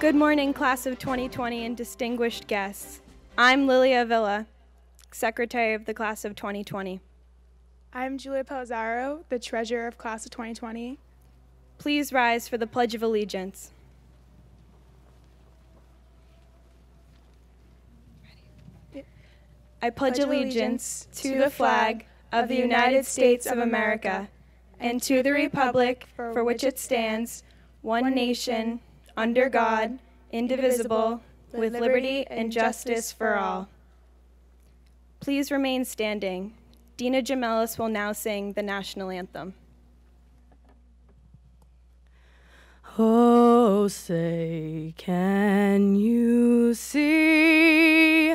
Good morning, class of 2020 and distinguished guests. I'm Lilia Villa, secretary of the class of 2020. I'm Julia Pelzaro, the treasurer of class of 2020. Please rise for the Pledge of Allegiance. I pledge allegiance to the flag of the United States of America and to the republic for which it stands, one nation, under God, indivisible, with liberty and justice for all. Please remain standing. Dina Gemelis will now sing the national anthem. Oh, say, can you see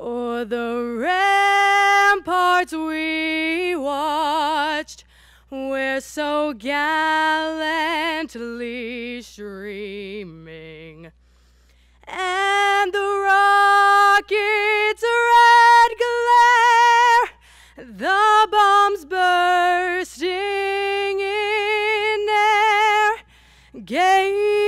o'er the ramparts we watched, where so gallantly streaming, and the rocket's red glare, the bombs bursting in air, gave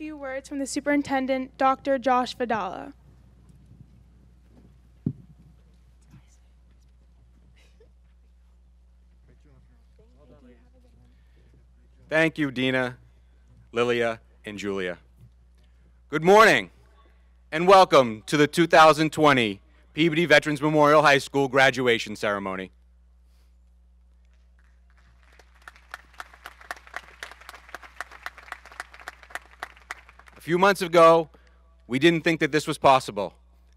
few words from the superintendent, Dr. Josh Vadala. Thank you, Dina, Lilia, and Julia. Good morning, and welcome to the 2020 Peabody Veterans Memorial High School graduation ceremony. Few months ago, we didn't think that this was possible.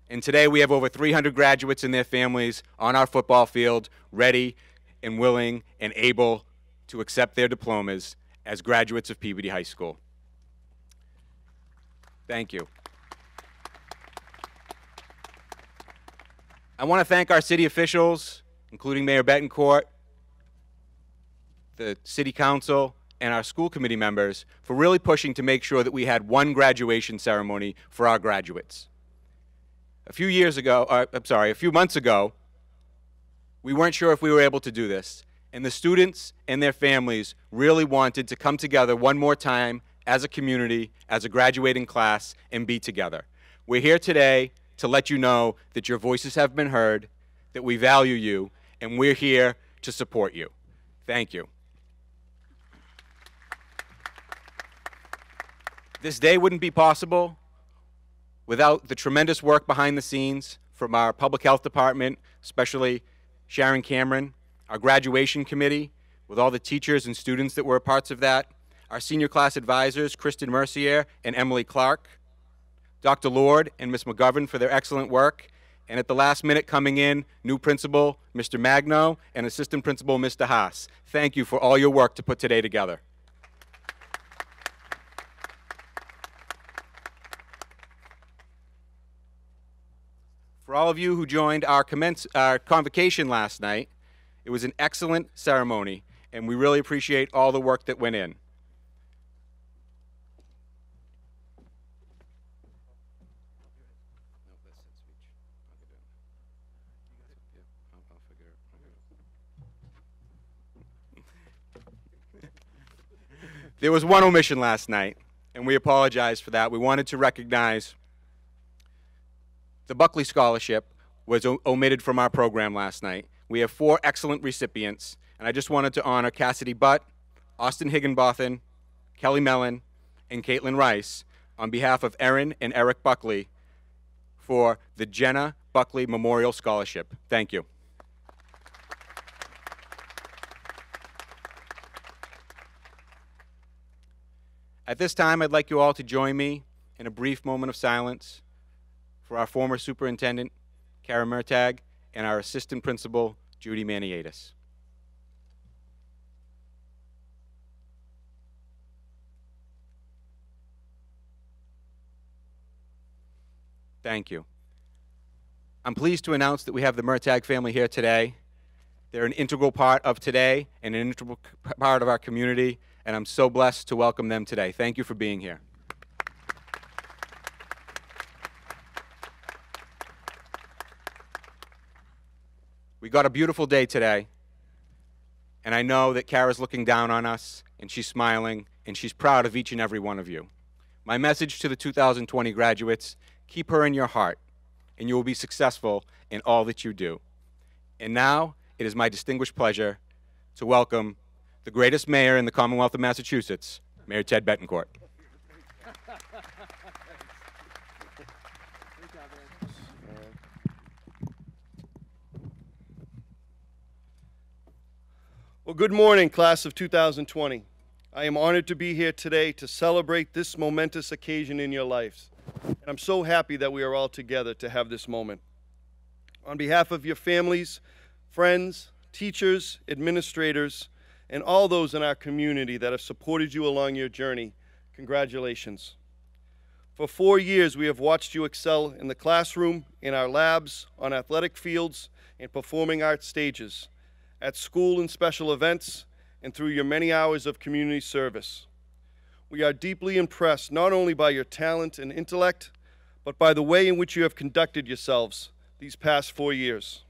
And today we have over 300 graduates and their families on our football field, ready and willing and able to accept their diplomas as graduates of Peabody High School. Thank you. I want to thank our city officials, including Mayor Bettencourt, the city council, and our school committee members for really pushing to make sure that we had one graduation ceremony for our graduates. A few years ago, uh, I'm sorry, a few months ago, we weren't sure if we were able to do this. And the students and their families really wanted to come together one more time as a community, as a graduating class, and be together. We're here today to let you know that your voices have been heard, that we value you, and we're here to support you. Thank you. This day wouldn't be possible without the tremendous work behind the scenes from our public health department, especially Sharon Cameron, our graduation committee, with all the teachers and students that were parts of that, our senior class advisors, Kristen Mercier and Emily Clark, Dr. Lord and Ms. McGovern for their excellent work, and at the last minute coming in, new principal, Mr. Magno, and assistant principal, Mr. Haas. Thank you for all your work to put today together. For all of you who joined our, commence, our convocation last night, it was an excellent ceremony, and we really appreciate all the work that went in. There was one omission last night, and we apologize for that. We wanted to recognize the Buckley Scholarship was omitted from our program last night. We have four excellent recipients, and I just wanted to honor Cassidy Butt, Austin Higginbotham, Kelly Mellon, and Caitlin Rice on behalf of Erin and Eric Buckley for the Jenna Buckley Memorial Scholarship. Thank you. At this time, I'd like you all to join me in a brief moment of silence for our former superintendent, Cara Murtagh, and our assistant principal, Judy Maniatis. Thank you. I'm pleased to announce that we have the Murtagh family here today. They're an integral part of today and an integral part of our community, and I'm so blessed to welcome them today. Thank you for being here. We got a beautiful day today, and I know that Cara's looking down on us, and she's smiling, and she's proud of each and every one of you. My message to the 2020 graduates Keep her in your heart, and you will be successful in all that you do. And now, it is my distinguished pleasure to welcome the greatest mayor in the Commonwealth of Massachusetts, Mayor Ted Bettencourt. Well, good morning, class of 2020. I am honored to be here today to celebrate this momentous occasion in your lives. And I'm so happy that we are all together to have this moment. On behalf of your families, friends, teachers, administrators, and all those in our community that have supported you along your journey, congratulations. For four years, we have watched you excel in the classroom, in our labs, on athletic fields, and performing arts stages, at school and special events, and through your many hours of community service. We are deeply impressed not only by your talent and intellect, but by the way in which you have conducted yourselves these past four years.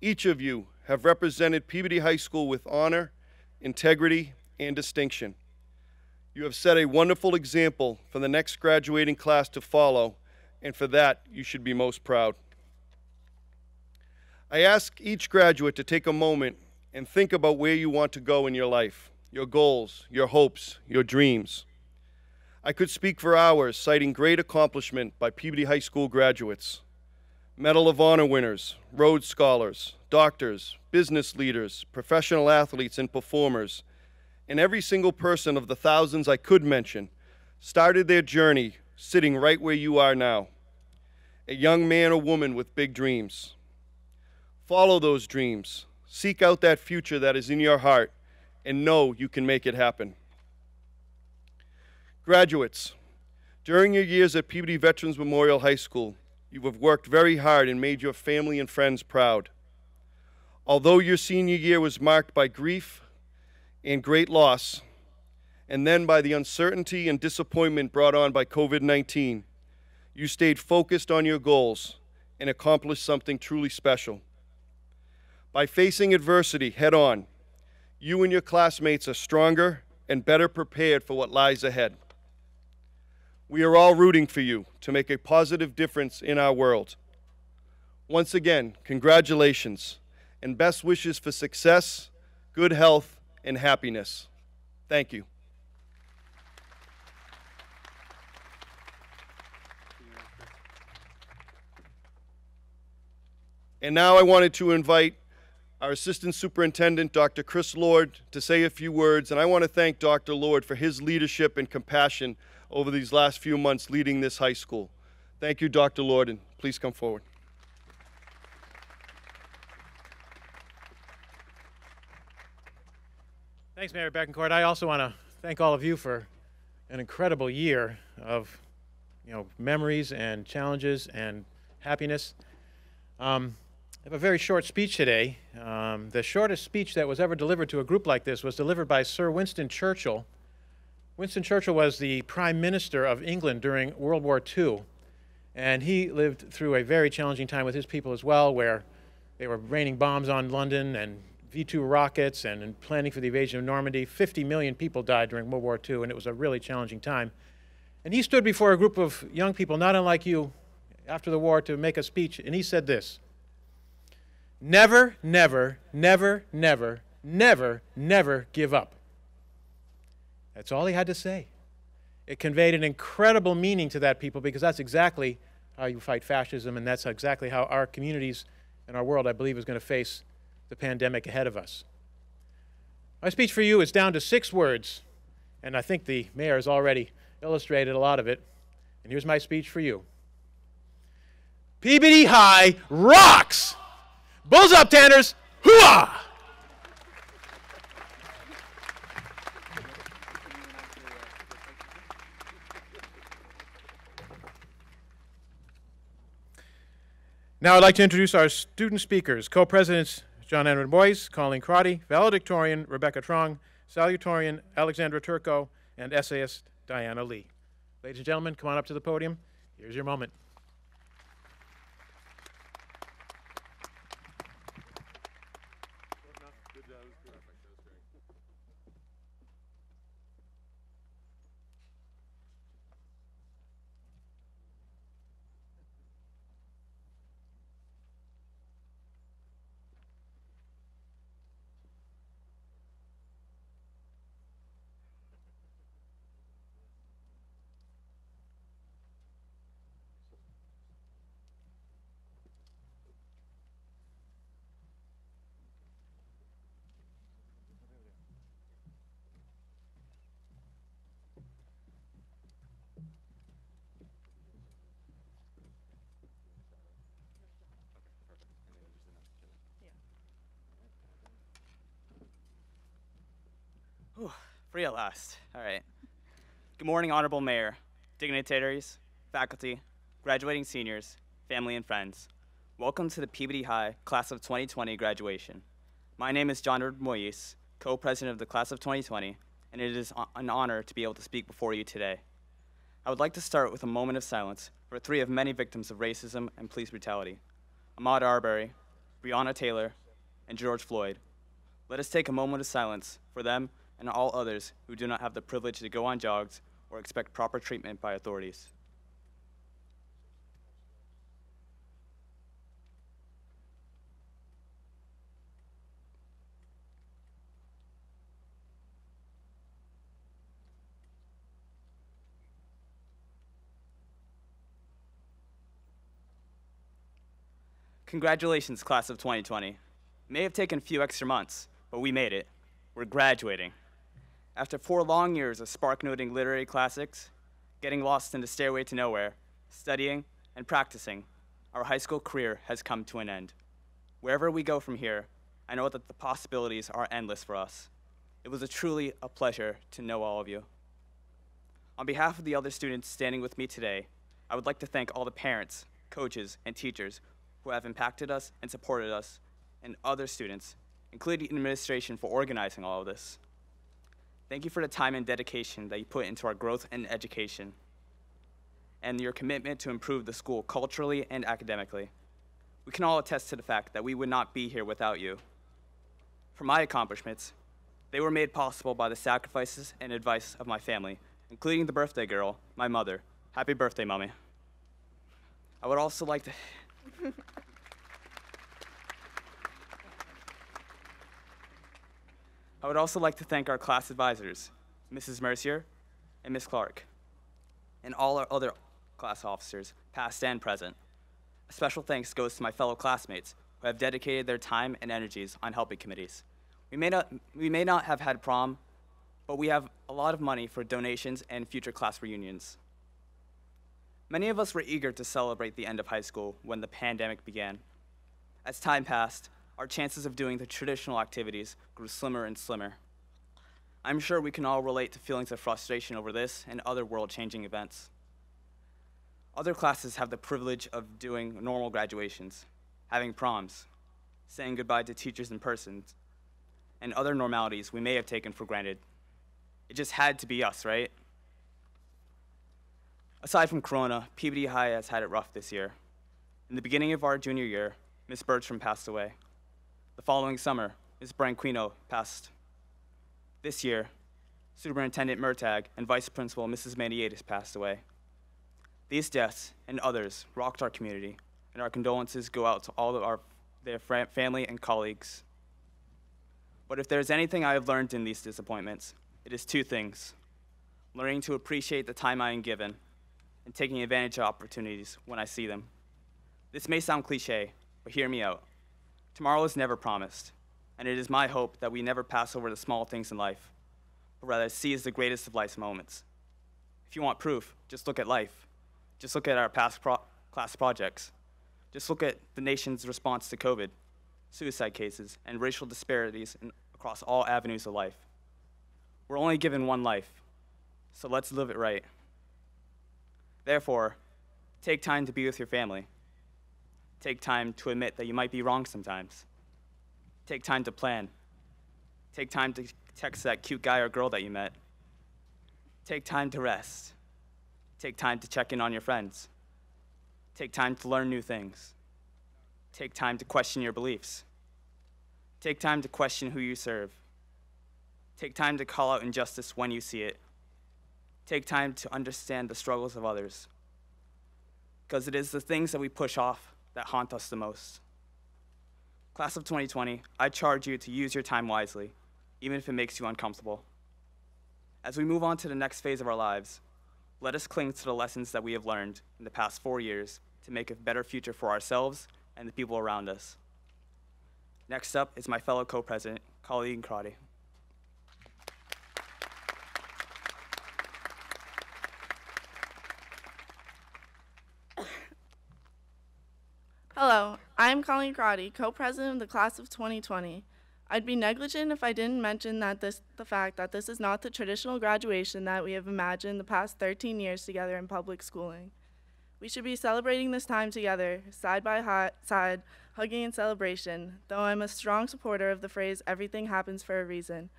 Each of you have represented Peabody High School with honor, integrity, and distinction. You have set a wonderful example for the next graduating class to follow, and for that you should be most proud. I ask each graduate to take a moment and think about where you want to go in your life your goals, your hopes, your dreams. I could speak for hours citing great accomplishment by Peabody High School graduates. Medal of Honor winners, Rhodes Scholars, doctors, business leaders, professional athletes, and performers, and every single person of the thousands I could mention started their journey sitting right where you are now. A young man or woman with big dreams. Follow those dreams. Seek out that future that is in your heart and know you can make it happen. Graduates, during your years at Peabody Veterans Memorial High School, you have worked very hard and made your family and friends proud. Although your senior year was marked by grief and great loss, and then by the uncertainty and disappointment brought on by COVID 19, you stayed focused on your goals and accomplished something truly special. By facing adversity head on, you and your classmates are stronger and better prepared for what lies ahead. We are all rooting for you to make a positive difference in our world. Once again, congratulations and best wishes for success, good health, and happiness. Thank you. And now I wanted to invite our Assistant Superintendent, Dr. Chris Lord, to say a few words. And I want to thank Dr. Lord for his leadership and compassion over these last few months leading this high school. Thank you, Dr. Lord, and please come forward. Thanks, Mayor Bettencourt. I also want to thank all of you for an incredible year of you know, memories and challenges and happiness. Um, I have a very short speech today. Um, the shortest speech that was ever delivered to a group like this was delivered by Sir Winston Churchill. Winston Churchill was the Prime Minister of England during World War II, and he lived through a very challenging time with his people as well, where they were raining bombs on London and V-2 rockets and in planning for the invasion of Normandy. 50 million people died during World War II, and it was a really challenging time. And he stood before a group of young people, not unlike you, after the war to make a speech, and he said this Never, never, never, never, never, never give up. That's all he had to say. It conveyed an incredible meaning to that people because that's exactly how you fight fascism, and that's exactly how our communities and our world, I believe, is going to face the pandemic ahead of us. My speech for you is down to six words, and I think the mayor has already illustrated a lot of it. And here's my speech for you Peabody High rocks! Bulls up, Tanners! Hooah! Now I'd like to introduce our student speakers, co-presidents John Edward Boyce, Colleen Crotty, valedictorian Rebecca Trong, salutatorian Alexandra Turco, and essayist Diana Lee. Ladies and gentlemen, come on up to the podium. Here's your moment. Whew, free at last. All right. Good morning, Honorable Mayor, dignitaries, faculty, graduating seniors, family, and friends. Welcome to the Peabody High Class of 2020 graduation. My name is John Moyes, co-president of the Class of 2020, and it is an honor to be able to speak before you today. I would like to start with a moment of silence for three of many victims of racism and police brutality, Ahmaud Arbery, Breonna Taylor, and George Floyd. Let us take a moment of silence for them and all others who do not have the privilege to go on jogs or expect proper treatment by authorities. Congratulations, class of 2020. May have taken a few extra months, but we made it. We're graduating. After four long years of spark-noting literary classics, getting lost in the stairway to nowhere, studying, and practicing, our high school career has come to an end. Wherever we go from here, I know that the possibilities are endless for us. It was a truly a pleasure to know all of you. On behalf of the other students standing with me today, I would like to thank all the parents, coaches, and teachers who have impacted us and supported us, and other students, including administration for organizing all of this. Thank you for the time and dedication that you put into our growth and education, and your commitment to improve the school culturally and academically. We can all attest to the fact that we would not be here without you. For my accomplishments, they were made possible by the sacrifices and advice of my family, including the birthday girl, my mother. Happy birthday, Mommy. I would also like to. I would also like to thank our class advisors, Mrs. Mercier and Ms. Clark, and all our other class officers, past and present. A special thanks goes to my fellow classmates who have dedicated their time and energies on helping committees. We may not, we may not have had prom, but we have a lot of money for donations and future class reunions. Many of us were eager to celebrate the end of high school when the pandemic began. As time passed, our chances of doing the traditional activities grew slimmer and slimmer. I'm sure we can all relate to feelings of frustration over this and other world-changing events. Other classes have the privilege of doing normal graduations, having proms, saying goodbye to teachers in person, and other normalities we may have taken for granted. It just had to be us, right? Aside from Corona, Peabody High has had it rough this year. In the beginning of our junior year, Miss Bertram passed away. The following summer, Ms. Branquino passed. This year, Superintendent Murtagh and Vice Principal Mrs. Maniatis passed away. These deaths and others rocked our community, and our condolences go out to all of our their family and colleagues. But if there's anything I have learned in these disappointments, it is two things learning to appreciate the time I am given and taking advantage of opportunities when I see them. This may sound cliche, but hear me out. Tomorrow is never promised, and it is my hope that we never pass over the small things in life, but rather seize the greatest of life's moments. If you want proof, just look at life. Just look at our past pro class projects. Just look at the nation's response to COVID, suicide cases, and racial disparities in, across all avenues of life. We're only given one life, so let's live it right. Therefore, take time to be with your family. Take time to admit that you might be wrong sometimes. Take time to plan. Take time to text that cute guy or girl that you met. Take time to rest. Take time to check in on your friends. Take time to learn new things. Take time to question your beliefs. Take time to question who you serve. Take time to call out injustice when you see it. Take time to understand the struggles of others. Because it is the things that we push off that haunt us the most. Class of 2020, I charge you to use your time wisely, even if it makes you uncomfortable. As we move on to the next phase of our lives, let us cling to the lessons that we have learned in the past four years to make a better future for ourselves and the people around us. Next up is my fellow co-president, Colleen Crotty. Hello, I'm Colleen Crotty, co-president of the class of 2020. I'd be negligent if I didn't mention that this, the fact that this is not the traditional graduation that we have imagined the past 13 years together in public schooling. We should be celebrating this time together, side by side, hugging in celebration, though I'm a strong supporter of the phrase, everything happens for a reason.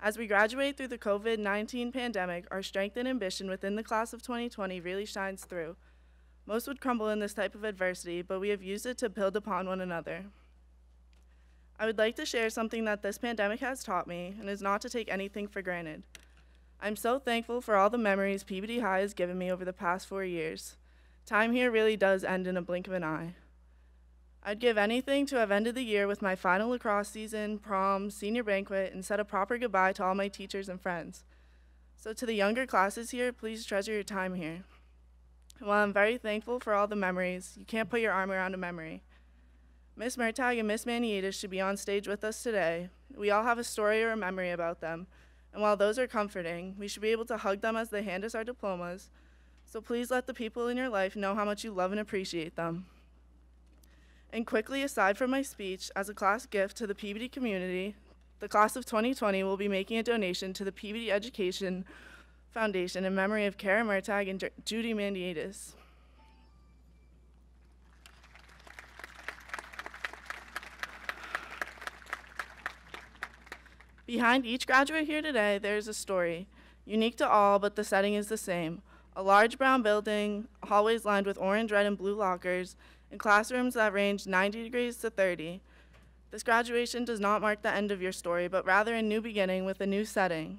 As we graduate through the COVID-19 pandemic, our strength and ambition within the class of 2020 really shines through. Most would crumble in this type of adversity, but we have used it to build upon one another. I would like to share something that this pandemic has taught me, and is not to take anything for granted. I'm so thankful for all the memories Peabody High has given me over the past four years. Time here really does end in a blink of an eye. I'd give anything to have ended the year with my final lacrosse season, prom, senior banquet, and said a proper goodbye to all my teachers and friends. So to the younger classes here, please treasure your time here. While I'm very thankful for all the memories, you can't put your arm around a memory. Miss Murtagh and Miss Maniatis should be on stage with us today. We all have a story or a memory about them, and while those are comforting, we should be able to hug them as they hand us our diplomas. So please let the people in your life know how much you love and appreciate them. And quickly, aside from my speech, as a class gift to the Peabody community, the class of 2020 will be making a donation to the Peabody Education Foundation in memory of Cara Murtagh and Judy Maniatis. Behind each graduate here today, there is a story, unique to all, but the setting is the same. A large brown building, hallways lined with orange, red, and blue lockers, and classrooms that range 90 degrees to 30. This graduation does not mark the end of your story, but rather a new beginning with a new setting.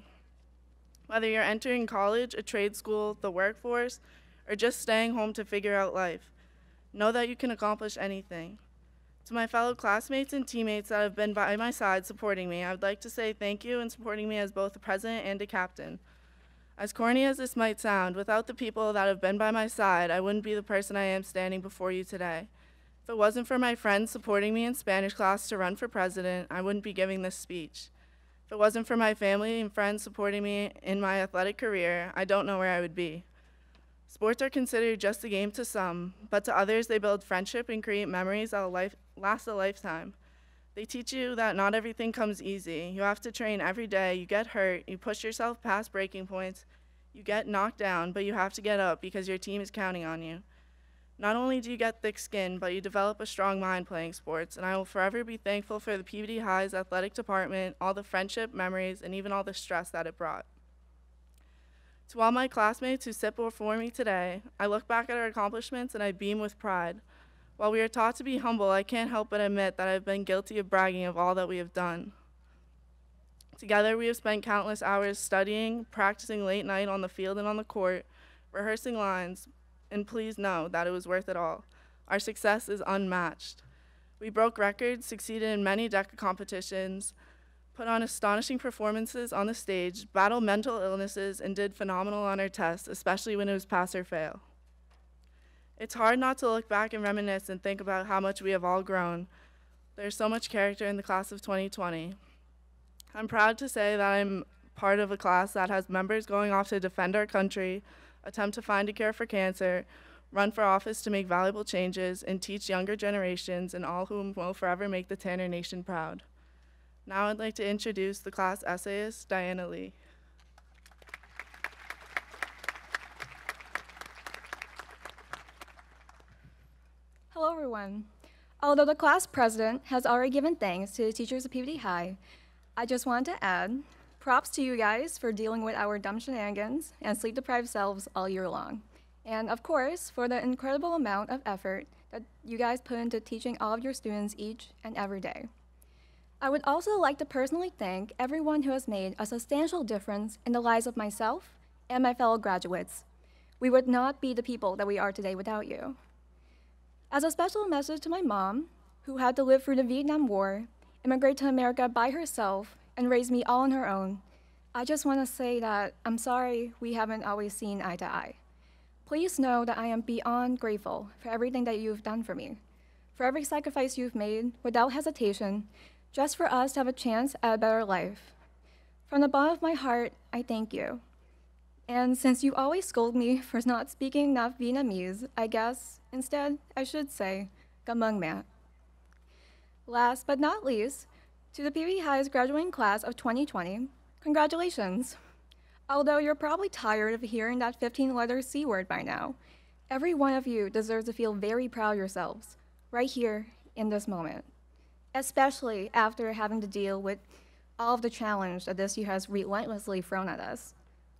Whether you're entering college, a trade school, the workforce, or just staying home to figure out life, know that you can accomplish anything. To my fellow classmates and teammates that have been by my side supporting me, I would like to say thank you in supporting me as both a president and a captain. As corny as this might sound, without the people that have been by my side, I wouldn't be the person I am standing before you today. If it wasn't for my friends supporting me in Spanish class to run for president, I wouldn't be giving this speech. It wasn't for my family and friends supporting me in my athletic career, I don't know where I would be. Sports are considered just a game to some, but to others they build friendship and create memories that will life, last a lifetime. They teach you that not everything comes easy. You have to train every day, you get hurt, you push yourself past breaking points, you get knocked down, but you have to get up because your team is counting on you. Not only do you get thick skin, but you develop a strong mind playing sports, and I will forever be thankful for the Peabody High's athletic department, all the friendship, memories, and even all the stress that it brought. To all my classmates who sit before me today, I look back at our accomplishments and I beam with pride. While we are taught to be humble, I can't help but admit that I've been guilty of bragging of all that we have done. Together, we have spent countless hours studying, practicing late night on the field and on the court, rehearsing lines, and please know that it was worth it all. Our success is unmatched. We broke records, succeeded in many DECA competitions, put on astonishing performances on the stage, battled mental illnesses, and did phenomenal on our tests, especially when it was pass or fail. It's hard not to look back and reminisce and think about how much we have all grown. There's so much character in the class of 2020. I'm proud to say that I'm part of a class that has members going off to defend our country, attempt to find a cure for cancer, run for office to make valuable changes, and teach younger generations and all whom will forever make the Tanner Nation proud. Now I'd like to introduce the class essayist, Diana Lee. Hello, everyone. Although the class president has already given thanks to the teachers of Peabody High, I just wanted to add props to you guys for dealing with our dumb shenanigans and sleep deprived selves all year long. And of course, for the incredible amount of effort that you guys put into teaching all of your students each and every day. I would also like to personally thank everyone who has made a substantial difference in the lives of myself and my fellow graduates. We would not be the people that we are today without you. As a special message to my mom, who had to live through the Vietnam War, immigrate to America by herself, and raise me all on her own, I just want to say that I'm sorry we haven't always seen eye to eye. Please know that I am beyond grateful for everything that you've done for me, for every sacrifice you've made without hesitation, just for us to have a chance at a better life. From the bottom of my heart, I thank you. And since you always scold me for not speaking enough Vietnamese, I guess instead I should say Gamung Mat. Last but not least, to the Peabody High's graduating class of 2020, congratulations. Although you're probably tired of hearing that 15 letter C word by now, every one of you deserves to feel very proud of yourselves right here in this moment, especially after having to deal with all of the challenge that this year has relentlessly thrown at us.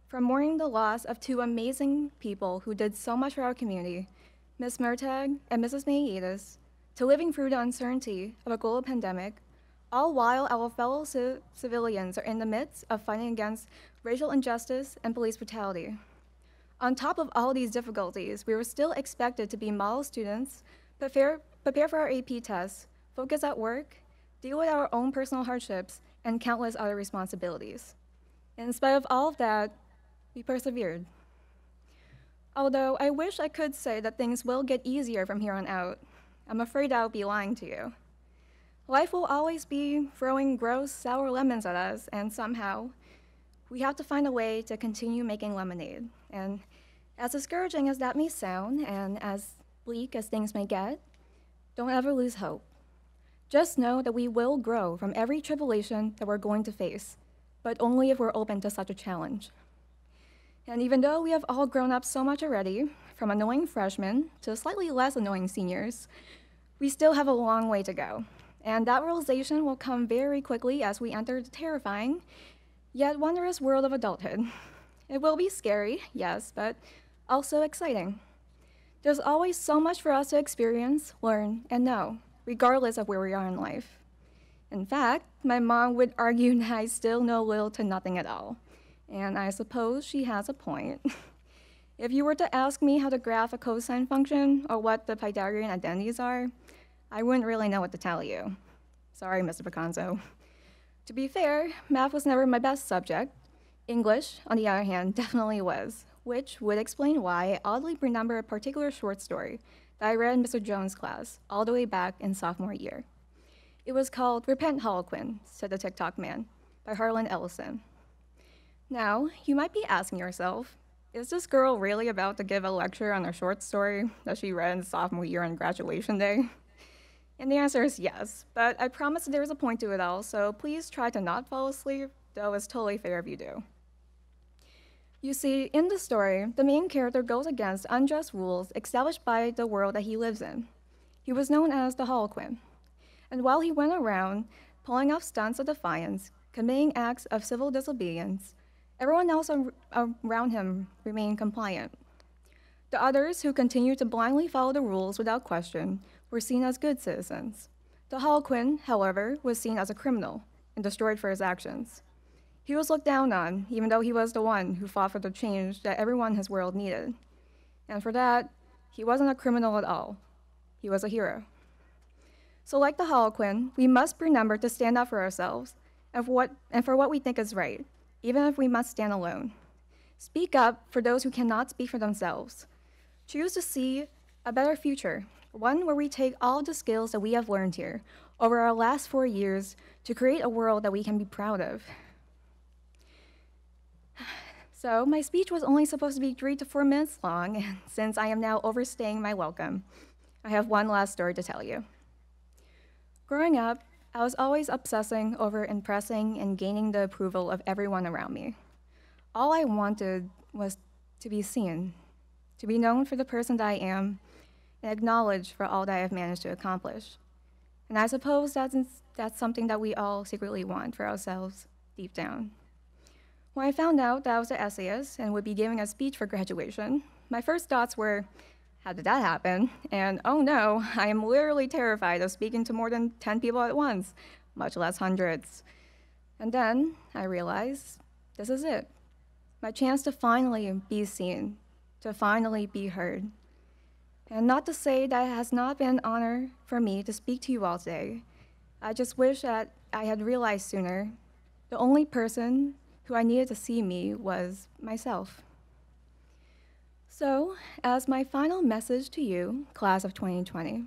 From mourning the loss of two amazing people who did so much for our community, Ms. Murtagh and Mrs. Maniatis, to living through the uncertainty of a global pandemic, all while our fellow ci- civilians are in the midst of fighting against racial injustice and police brutality. On top of all these difficulties, we were still expected to be model students, prepare, prepare for our AP tests, focus at work, deal with our own personal hardships, and countless other responsibilities. In spite of all of that, we persevered. Although I wish I could say that things will get easier from here on out, I'm afraid I'll be lying to you. Life will always be throwing gross, sour lemons at us, and somehow we have to find a way to continue making lemonade. And as discouraging as that may sound, and as bleak as things may get, don't ever lose hope. Just know that we will grow from every tribulation that we're going to face, but only if we're open to such a challenge. And even though we have all grown up so much already, from annoying freshmen to slightly less annoying seniors, we still have a long way to go. And that realization will come very quickly as we enter the terrifying, yet wondrous world of adulthood. It will be scary, yes, but also exciting. There's always so much for us to experience, learn, and know, regardless of where we are in life. In fact, my mom would argue that I still know little to nothing at all. And I suppose she has a point. if you were to ask me how to graph a cosine function or what the Pythagorean identities are, I wouldn't really know what to tell you. Sorry, Mr. Picanzo. To be fair, math was never my best subject. English, on the other hand, definitely was, which would explain why I oddly remember a particular short story that I read in Mr. Jones' class all the way back in sophomore year. It was called Repent Harlequin, said the Ticktockman, by Harlan Ellison. Now, you might be asking yourself, is this girl really about to give a lecture on a short story that she read in sophomore year on graduation day? And the answer is yes, but I promise there's a point to it all, so please try to not fall asleep, though it's totally fair if you do. You see, in the story, the main character goes against unjust rules established by the world that he lives in. He was known as the Harlequin. And while he went around pulling off stunts of defiance, committing acts of civil disobedience, everyone else ar- around him remained compliant. The others, who continued to blindly follow the rules without question, were seen as good citizens. The Harlequin, however, was seen as a criminal and destroyed for his actions. He was looked down on, even though he was the one who fought for the change that everyone in his world needed. And for that, he wasn't a criminal at all. He was a hero. So, like the Harlequin, we must remember to stand up for ourselves and for, what, and for what we think is right, even if we must stand alone. Speak up for those who cannot speak for themselves. Choose to see a better future, one where we take all the skills that we have learned here over our last four years to create a world that we can be proud of. So, my speech was only supposed to be three to four minutes long, and since I am now overstaying my welcome, I have one last story to tell you. Growing up, I was always obsessing over impressing and gaining the approval of everyone around me. All I wanted was to be seen, to be known for the person that I am, and acknowledged for all that I have managed to accomplish. And I suppose that's, that's something that we all secretly want for ourselves deep down. When I found out that I was an essayist and would be giving a speech for graduation, my first thoughts were, how did that happen? And oh no, I am literally terrified of speaking to more than 10 people at once, much less hundreds. And then I realized this is it my chance to finally be seen, to finally be heard. And not to say that it has not been an honor for me to speak to you all today. I just wish that I had realized sooner the only person who I needed to see me was myself. So, as my final message to you, class of 2020,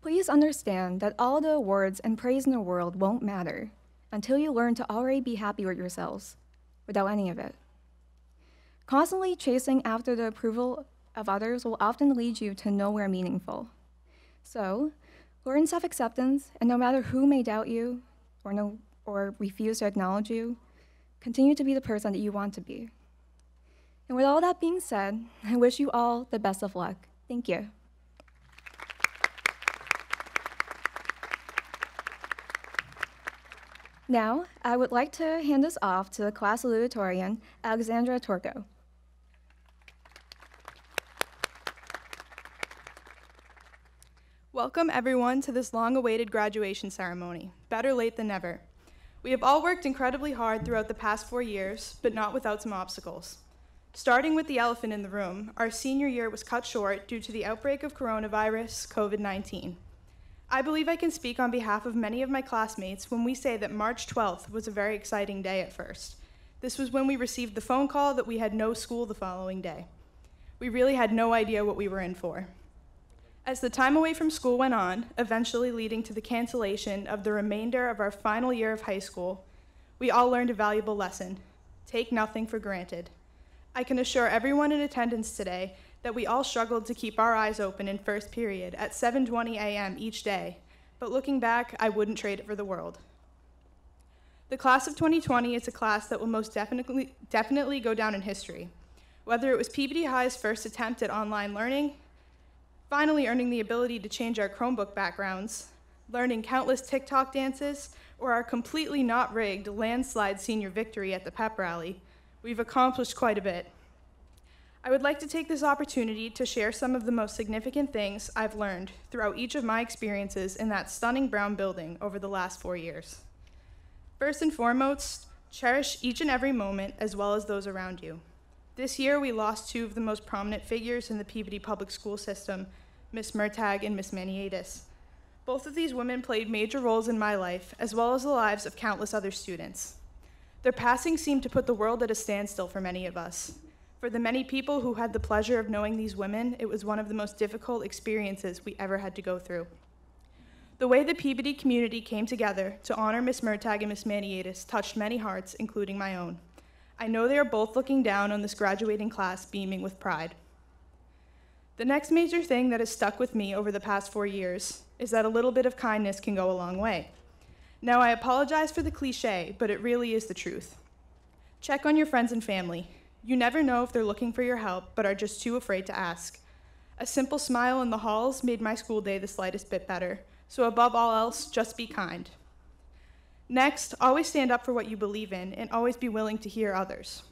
please understand that all the awards and praise in the world won't matter until you learn to already be happy with yourselves without any of it. Constantly chasing after the approval of others will often lead you to nowhere meaningful. So, learn self acceptance, and no matter who may doubt you or, no, or refuse to acknowledge you, Continue to be the person that you want to be. And with all that being said, I wish you all the best of luck. Thank you. Now, I would like to hand this off to the class salutatorian, Alexandra Turco. Welcome everyone to this long-awaited graduation ceremony. Better late than never. We have all worked incredibly hard throughout the past four years, but not without some obstacles. Starting with the elephant in the room, our senior year was cut short due to the outbreak of coronavirus, COVID 19. I believe I can speak on behalf of many of my classmates when we say that March 12th was a very exciting day at first. This was when we received the phone call that we had no school the following day. We really had no idea what we were in for. As the time away from school went on, eventually leading to the cancellation of the remainder of our final year of high school, we all learned a valuable lesson take nothing for granted. I can assure everyone in attendance today that we all struggled to keep our eyes open in first period at 7:20 a.m. each day, but looking back, I wouldn't trade it for the world. The class of 2020 is a class that will most definitely definitely go down in history. Whether it was Peabody High's first attempt at online learning, finally earning the ability to change our Chromebook backgrounds, learning countless TikTok dances, or our completely not rigged landslide senior victory at the pep rally, we've accomplished quite a bit. I would like to take this opportunity to share some of the most significant things I've learned throughout each of my experiences in that stunning brown building over the last four years. First and foremost, cherish each and every moment as well as those around you. This year, we lost two of the most prominent figures in the Peabody public school system Miss Murtagh and Miss Maniatis. Both of these women played major roles in my life, as well as the lives of countless other students. Their passing seemed to put the world at a standstill for many of us. For the many people who had the pleasure of knowing these women, it was one of the most difficult experiences we ever had to go through. The way the Peabody community came together to honor Miss Murtagh and Miss Maniatis touched many hearts, including my own. I know they are both looking down on this graduating class, beaming with pride. The next major thing that has stuck with me over the past four years is that a little bit of kindness can go a long way. Now, I apologize for the cliche, but it really is the truth. Check on your friends and family. You never know if they're looking for your help, but are just too afraid to ask. A simple smile in the halls made my school day the slightest bit better, so above all else, just be kind. Next, always stand up for what you believe in and always be willing to hear others.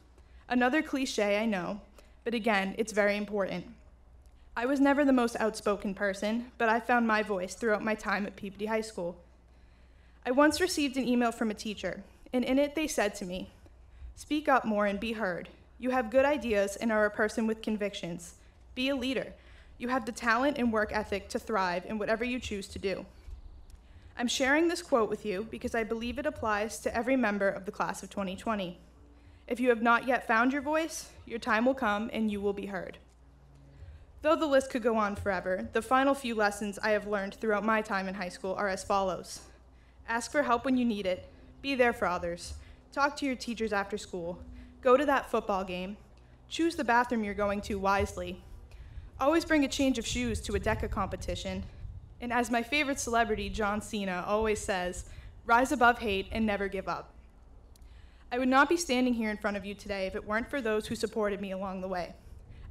Another cliche, I know, but again, it's very important. I was never the most outspoken person, but I found my voice throughout my time at Peabody High School. I once received an email from a teacher, and in it they said to me, Speak up more and be heard. You have good ideas and are a person with convictions. Be a leader. You have the talent and work ethic to thrive in whatever you choose to do. I'm sharing this quote with you because I believe it applies to every member of the class of 2020. If you have not yet found your voice, your time will come and you will be heard. Though the list could go on forever, the final few lessons I have learned throughout my time in high school are as follows. Ask for help when you need it, be there for others, talk to your teachers after school, go to that football game, choose the bathroom you're going to wisely, always bring a change of shoes to a DECA competition, and as my favorite celebrity, John Cena, always says, rise above hate and never give up. I would not be standing here in front of you today if it weren't for those who supported me along the way.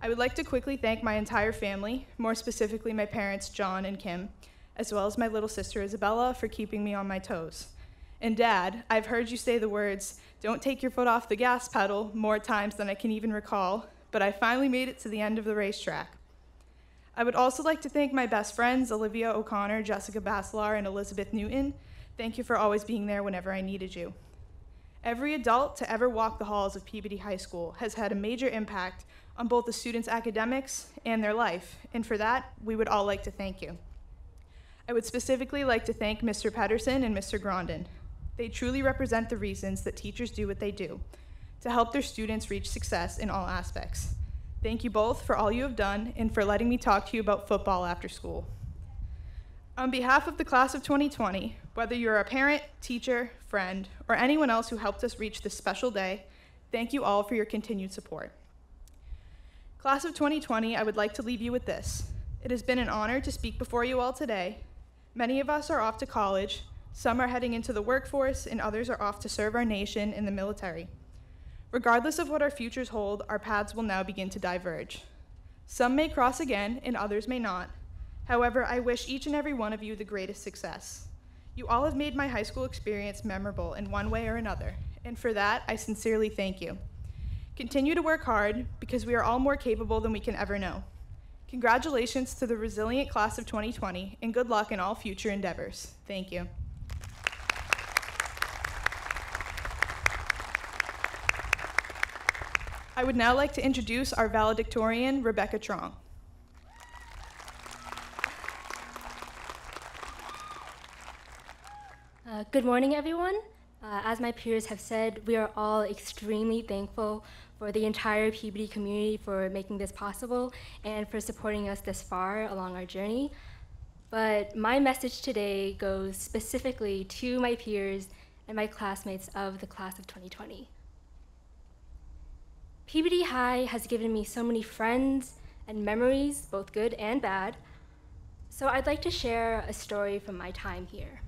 I would like to quickly thank my entire family, more specifically my parents, John and Kim, as well as my little sister Isabella for keeping me on my toes. And Dad, I've heard you say the words, don't take your foot off the gas pedal, more times than I can even recall, but I finally made it to the end of the racetrack. I would also like to thank my best friends, Olivia O'Connor, Jessica Bacelar, and Elizabeth Newton. Thank you for always being there whenever I needed you. Every adult to ever walk the halls of Peabody High School has had a major impact on both the students' academics and their life, and for that, we would all like to thank you. I would specifically like to thank Mr. Pedersen and Mr. Grondin. They truly represent the reasons that teachers do what they do to help their students reach success in all aspects. Thank you both for all you have done and for letting me talk to you about football after school. On behalf of the class of 2020, whether you're a parent, teacher, friend, or anyone else who helped us reach this special day, thank you all for your continued support. Class of 2020, I would like to leave you with this. It has been an honor to speak before you all today. Many of us are off to college, some are heading into the workforce, and others are off to serve our nation in the military. Regardless of what our futures hold, our paths will now begin to diverge. Some may cross again, and others may not. However, I wish each and every one of you the greatest success. You all have made my high school experience memorable in one way or another, and for that, I sincerely thank you. Continue to work hard because we are all more capable than we can ever know. Congratulations to the resilient class of 2020, and good luck in all future endeavors. Thank you. I would now like to introduce our valedictorian, Rebecca Trong. Uh, good morning, everyone. Uh, as my peers have said, we are all extremely thankful for the entire Peabody community for making this possible and for supporting us this far along our journey. But my message today goes specifically to my peers and my classmates of the class of 2020. Peabody High has given me so many friends and memories, both good and bad, so I'd like to share a story from my time here.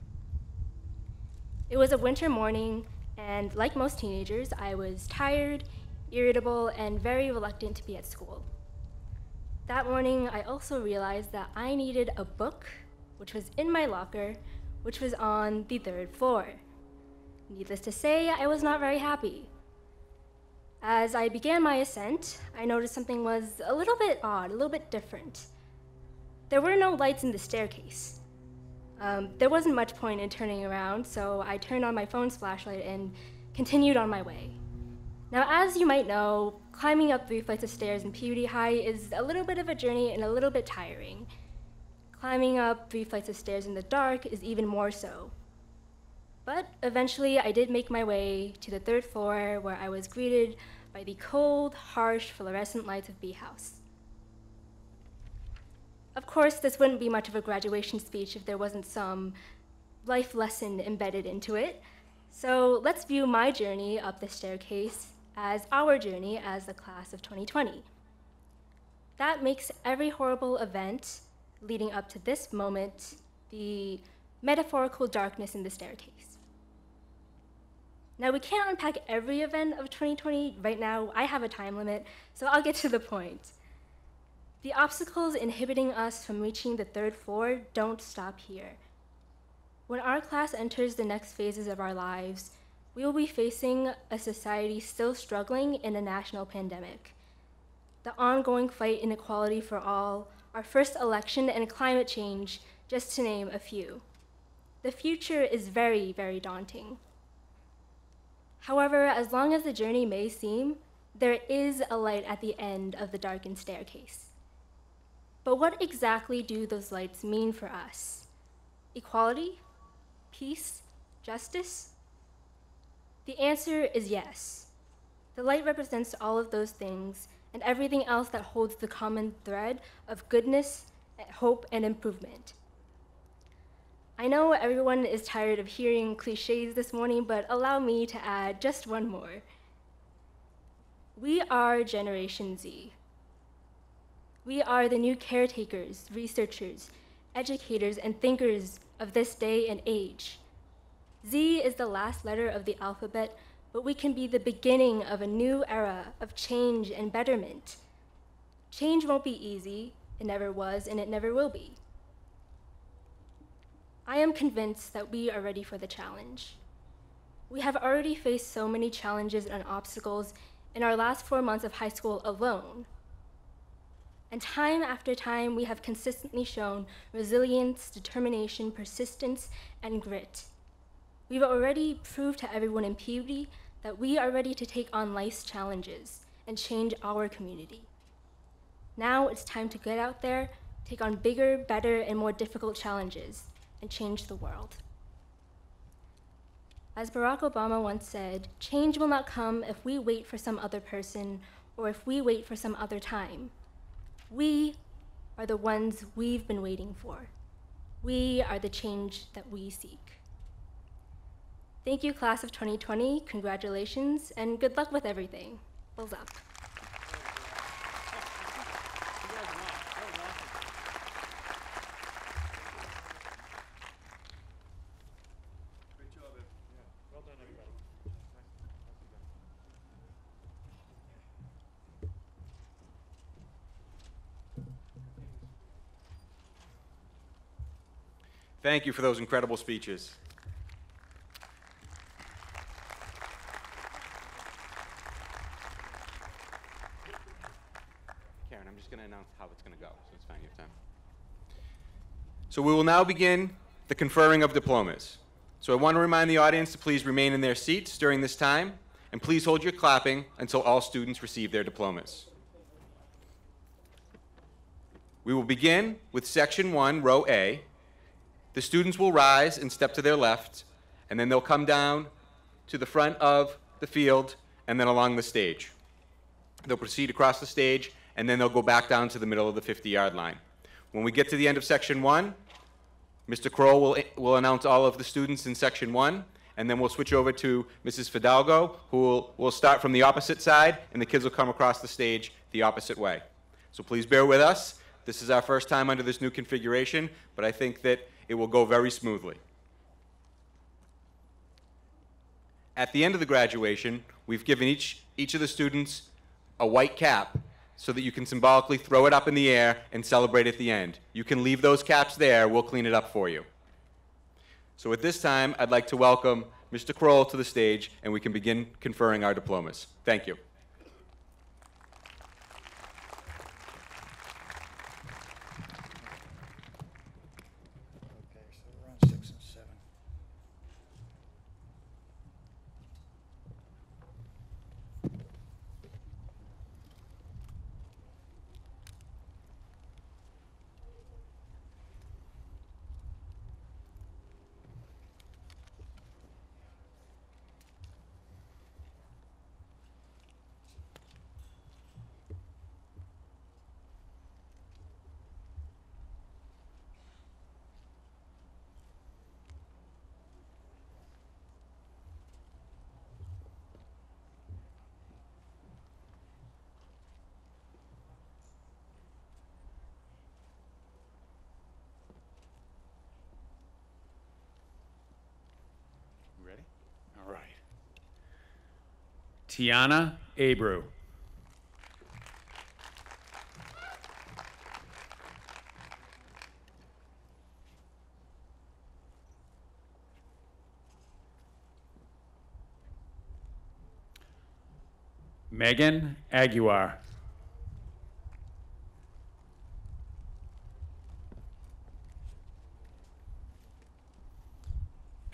It was a winter morning, and like most teenagers, I was tired, irritable, and very reluctant to be at school. That morning, I also realized that I needed a book, which was in my locker, which was on the third floor. Needless to say, I was not very happy. As I began my ascent, I noticed something was a little bit odd, a little bit different. There were no lights in the staircase. Um, there wasn't much point in turning around, so I turned on my phone's flashlight and continued on my way. Now, as you might know, climbing up three flights of stairs in Peabody High is a little bit of a journey and a little bit tiring. Climbing up three flights of stairs in the dark is even more so. But eventually, I did make my way to the third floor where I was greeted by the cold, harsh, fluorescent lights of B House. Of course, this wouldn't be much of a graduation speech if there wasn't some life lesson embedded into it. So let's view my journey up the staircase as our journey as the class of 2020. That makes every horrible event leading up to this moment the metaphorical darkness in the staircase. Now, we can't unpack every event of 2020 right now. I have a time limit, so I'll get to the point. The obstacles inhibiting us from reaching the third floor don't stop here. When our class enters the next phases of our lives, we will be facing a society still struggling in a national pandemic. The ongoing fight inequality for all, our first election, and climate change, just to name a few. The future is very, very daunting. However, as long as the journey may seem, there is a light at the end of the darkened staircase. But what exactly do those lights mean for us? Equality? Peace? Justice? The answer is yes. The light represents all of those things and everything else that holds the common thread of goodness, hope, and improvement. I know everyone is tired of hearing cliches this morning, but allow me to add just one more. We are Generation Z. We are the new caretakers, researchers, educators, and thinkers of this day and age. Z is the last letter of the alphabet, but we can be the beginning of a new era of change and betterment. Change won't be easy, it never was, and it never will be. I am convinced that we are ready for the challenge. We have already faced so many challenges and obstacles in our last four months of high school alone. And time after time, we have consistently shown resilience, determination, persistence, and grit. We've already proved to everyone in Peabody that we are ready to take on life's challenges and change our community. Now it's time to get out there, take on bigger, better, and more difficult challenges, and change the world. As Barack Obama once said, change will not come if we wait for some other person or if we wait for some other time. We are the ones we've been waiting for. We are the change that we seek. Thank you, class of 2020. Congratulations, and good luck with everything. Bulls up. Thank you for those incredible speeches. Karen, I'm just going to announce how it's going to go, so it's fine, you have time. So we will now begin the conferring of diplomas. So I want to remind the audience to please remain in their seats during this time, and please hold your clapping until all students receive their diplomas. We will begin with section one, row A. The students will rise and step to their left, and then they'll come down to the front of the field and then along the stage. They'll proceed across the stage, and then they'll go back down to the middle of the 50 yard line. When we get to the end of section one, Mr. Kroll will, will announce all of the students in section one, and then we'll switch over to Mrs. Fidalgo, who will, will start from the opposite side, and the kids will come across the stage the opposite way. So please bear with us. This is our first time under this new configuration, but I think that it will go very smoothly. At the end of the graduation, we've given each, each of the students a white cap so that you can symbolically throw it up in the air and celebrate at the end. You can leave those caps there, we'll clean it up for you. So at this time, I'd like to welcome Mr. Kroll to the stage and we can begin conferring our diplomas. Thank you. Tiana Abreu. Megan Aguilar,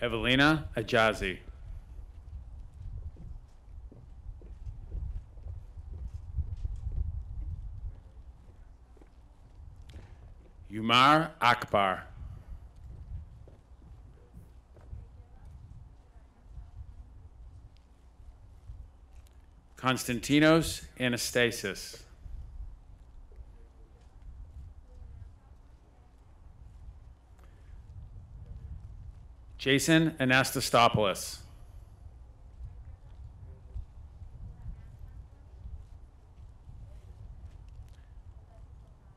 Evelina Ajazi. Umar Akbar. Konstantinos Anastasis. Jason Anastasopoulos.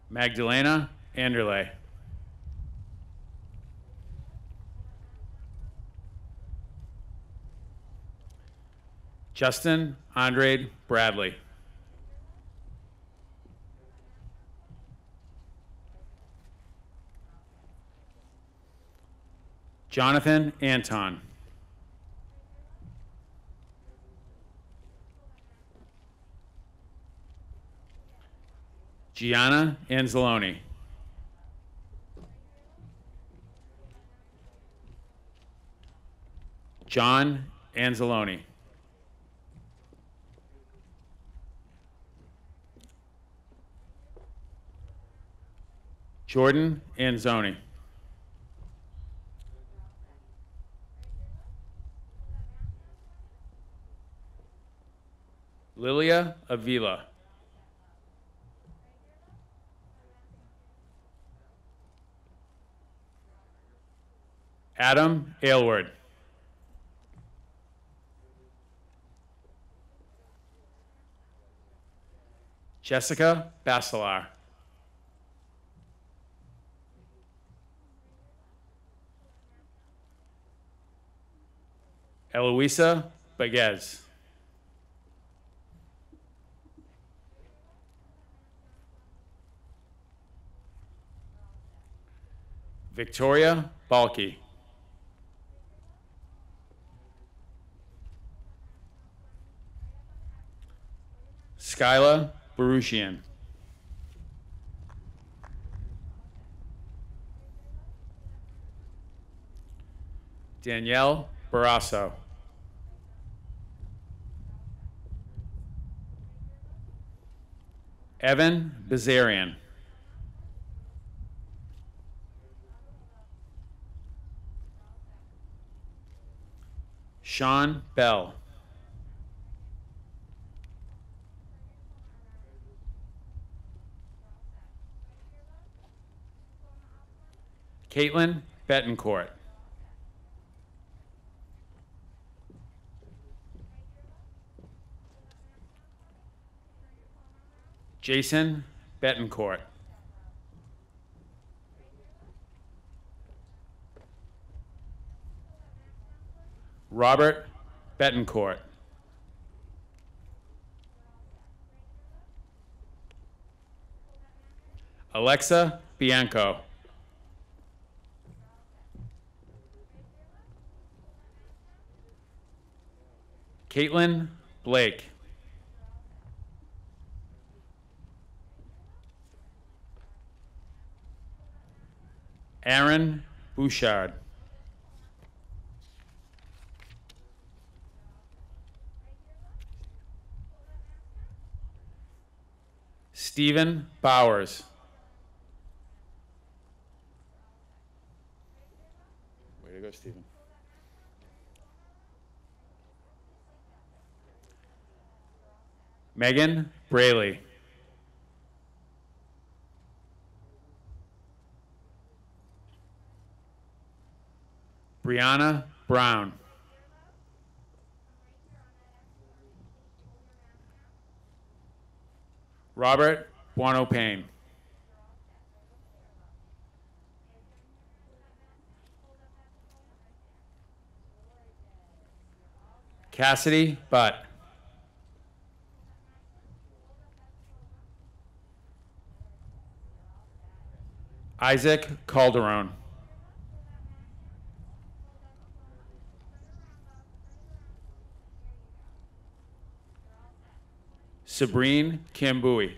Magdalena Anderley. Justin Andre Bradley. Jonathan Anton. Gianna Anzalone. John Anzalone. Jordan Anzoni. Lilia Avila. Adam Aylward. Jessica Bacelar. Eloisa Baguez. Victoria Balky. Skyla Barushian. Danielle Barrasso. Evan Bazarian. Sean Bell. Caitlin Bettencourt. Jason Bettencourt. Robert Bettencourt. Alexa Bianco. Caitlin Blake. Aaron Bouchard. Stephen Bowers. Way to go, Stephen. Megan Braley. Brianna Brown. Robert Buono Payne. Cassidy Butt. Isaac Calderon. Sabrine Kambui.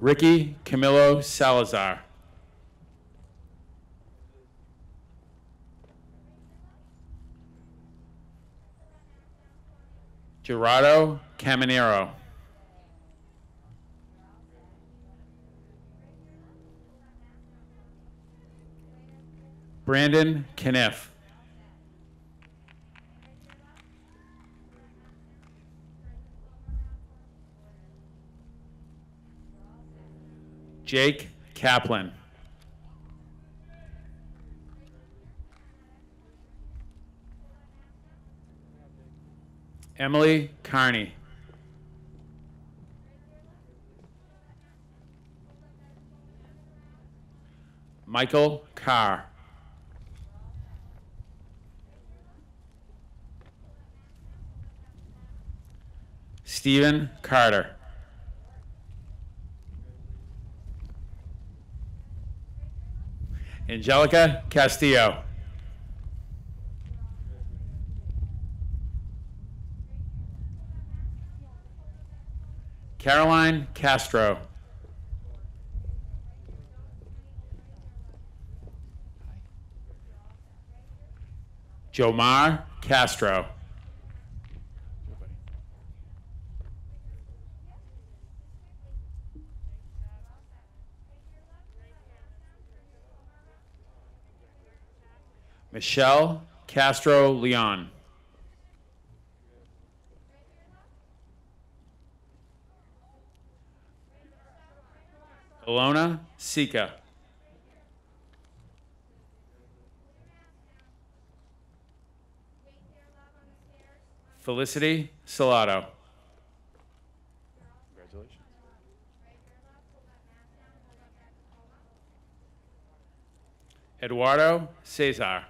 Ricky Camilo Salazar. Gerardo Caminero. Brandon Kniff. Jake Kaplan. Emily Carney. Michael Carr. Stephen Carter. Angelica Castillo. Caroline Castro. Jomar Castro. Michelle Castro Leon. Ilona Sika. Felicity Salato. Congratulations. Eduardo Cesar.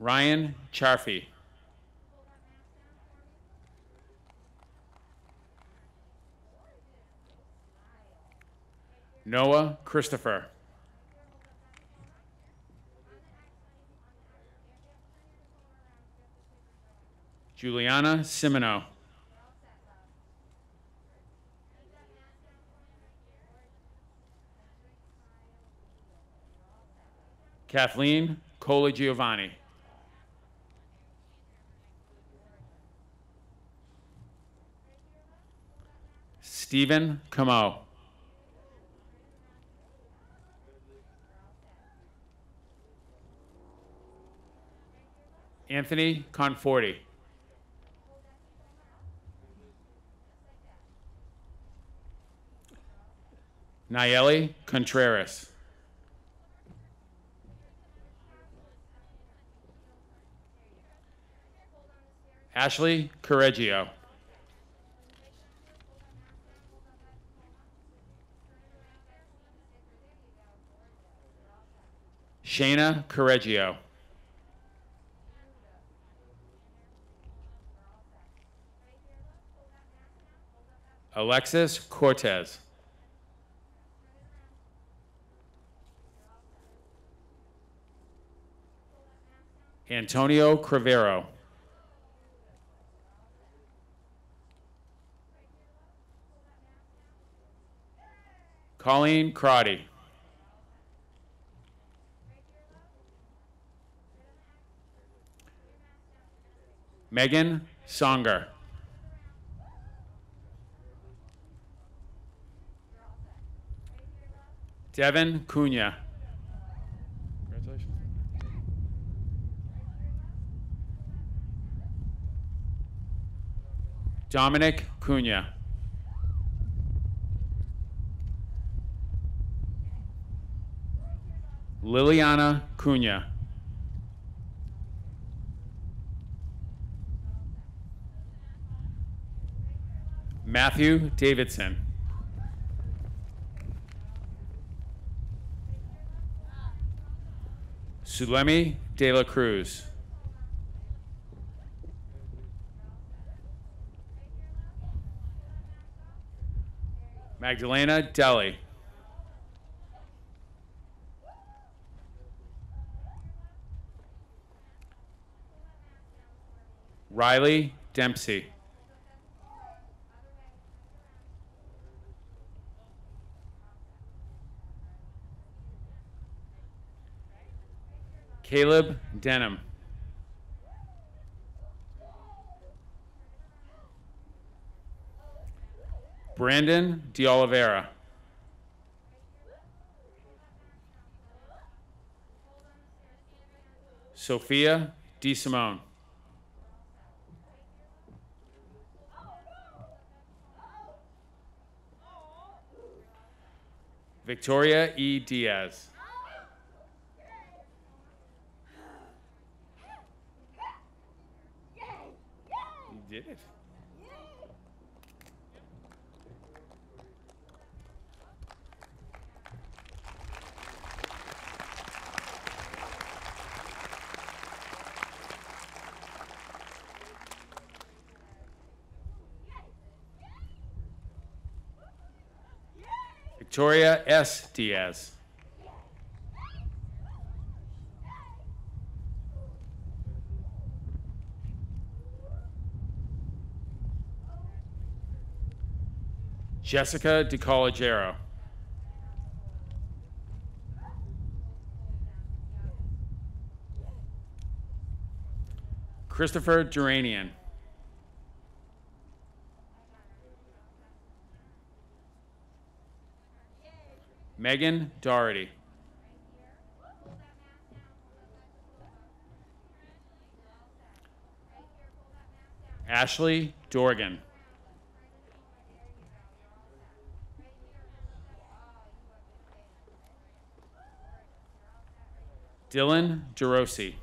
Ryan Charfy. Noah Christopher. Juliana Simino. Kathleen Cola Giovanni. Stephen Camo. Anthony Conforti. Nayeli Contreras. Ashley Correggio. Shayna Correggio. Alexis Cortez. Antonio Crivero. Colleen Crotty. Megan Songer. Devin Cunha. Congratulations. Dominic Cunha. Liliana Cunha. Matthew Davidson. Sulemi De La Cruz. Magdalena Deli. Riley Dempsey. Caleb Denham. Brandon De Oliveira. Sophia De Simone. Victoria E. Diaz. You did it. Victoria S. Diaz. Jessica DeCollegiero. Christopher Duranian. Megan Doherty. Ashley Dorgan. Dylan DeRossi.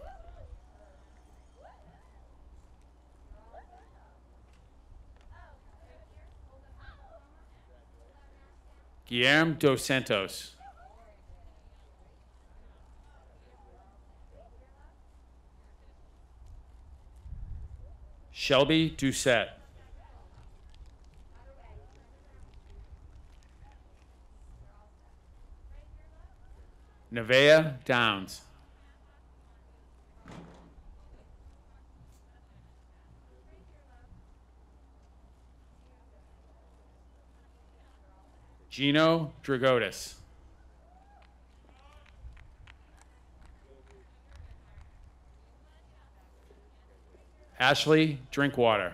Guillermo dos Santos. Shelby Doucette. Nevaeh Downs. Gino Dragotis. Ashley Drinkwater.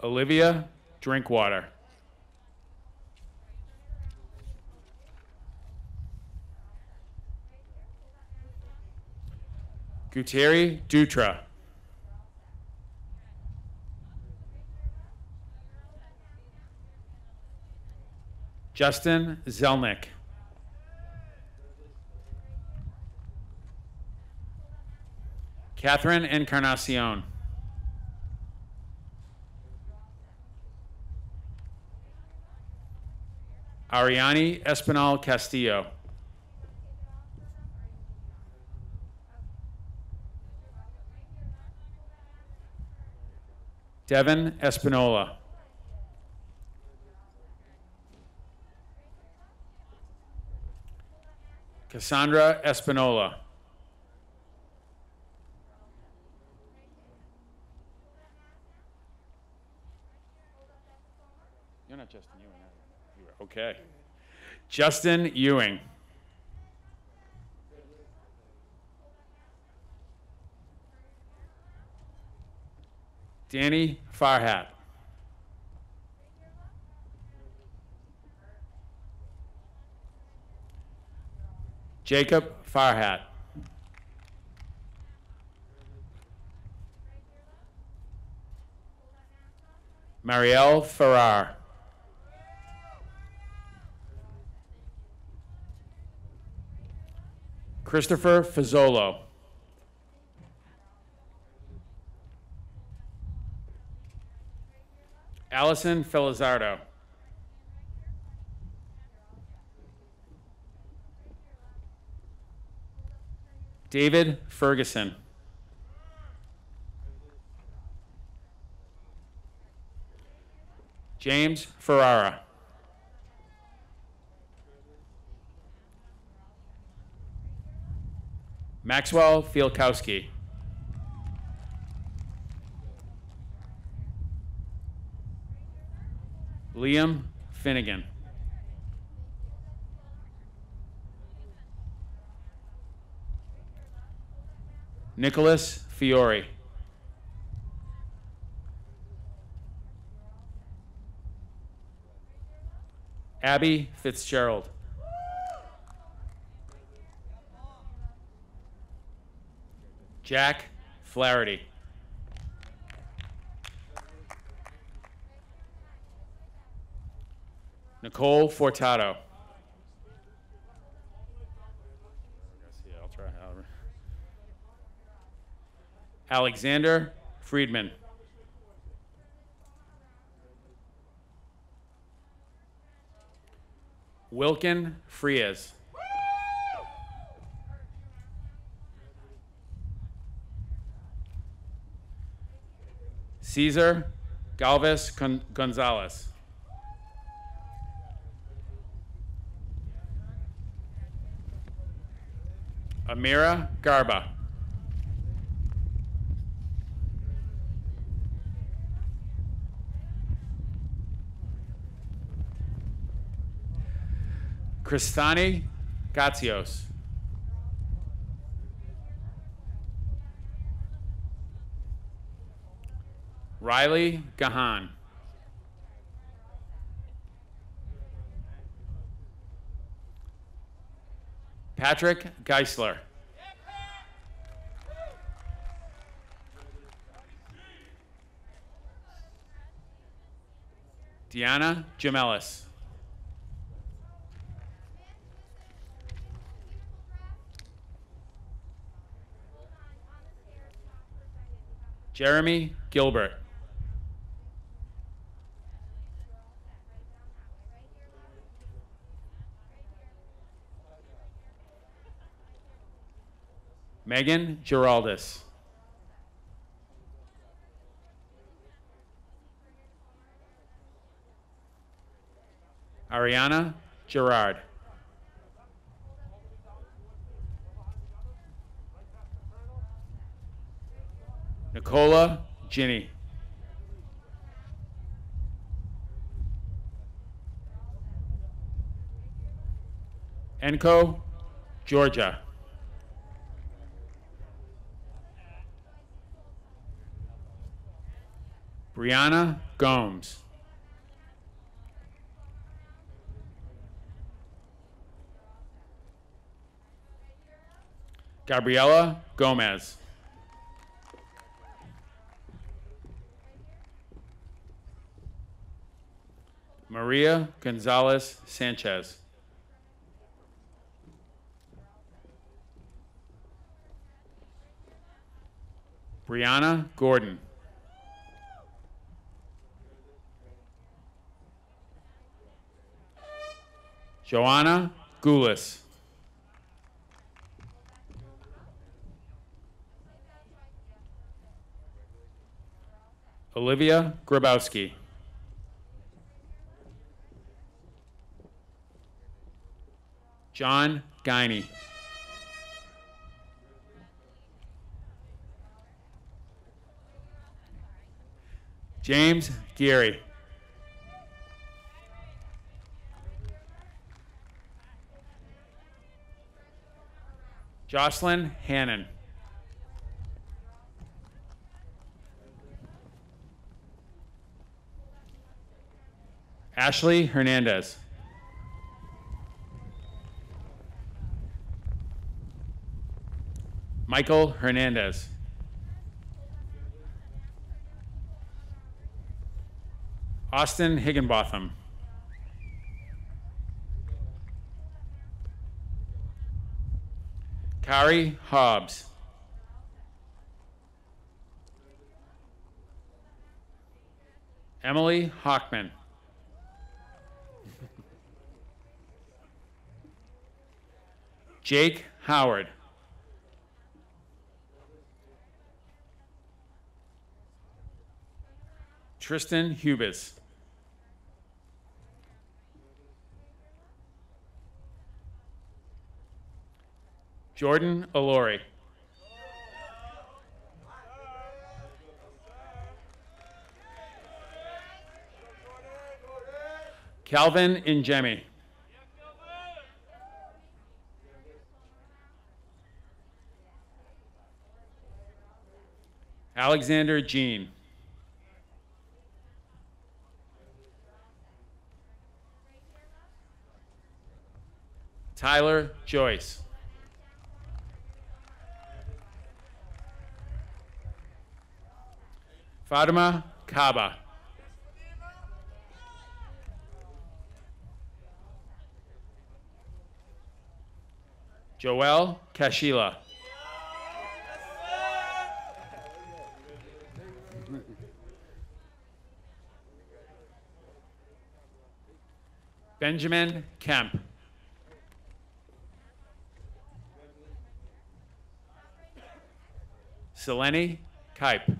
Olivia Drinkwater. Guteri Dutra. Justin Zelnick. Catherine Encarnacion. Ariani Espinal Castillo. Devin Espinola. Cassandra Espinola. You're not Justin Ewing, you? Are- Okay. Justin Ewing. Danny Farhat. Jacob Farhat. Marielle Farrar. Christopher Fazolo. Allison Felizardo. David Ferguson. James Ferrara. Maxwell Fielkowski. Liam Finnegan. Nicholas Fiore. Abby Fitzgerald. Jack Flaherty. Nicole Fortato. Yeah, I'll try, however. Alexander Friedman. Wilkin Frias. Caesar Galvez Gon- Gonzalez. Amira Garba. Cristani Gatsios. Riley Gahan. Patrick Geisler. Deanna Jamelis. Jeremy Gilbert. Megan Giraldis. Ariana Gerard. Nicola Ginny. Enco, Georgia. Brianna Gomes. Gabriela Gomez. Maria Gonzalez Sanchez. Brianna Gordon. Joanna Goulis. Olivia Grabowski. John Guiney. James Geary. Jocelyn Hannon. Ashley Hernandez. Michael Hernandez. Austin Higginbotham. Kari Hobbs. Emily Hockman. Jake Howard. Tristan Hubis. Jordan Alori. Calvin and Jemmy. Alexander Jean. Tyler Joyce. Fatima Kaba. Joel Kashila. Benjamin Kemp. Selene Kipe.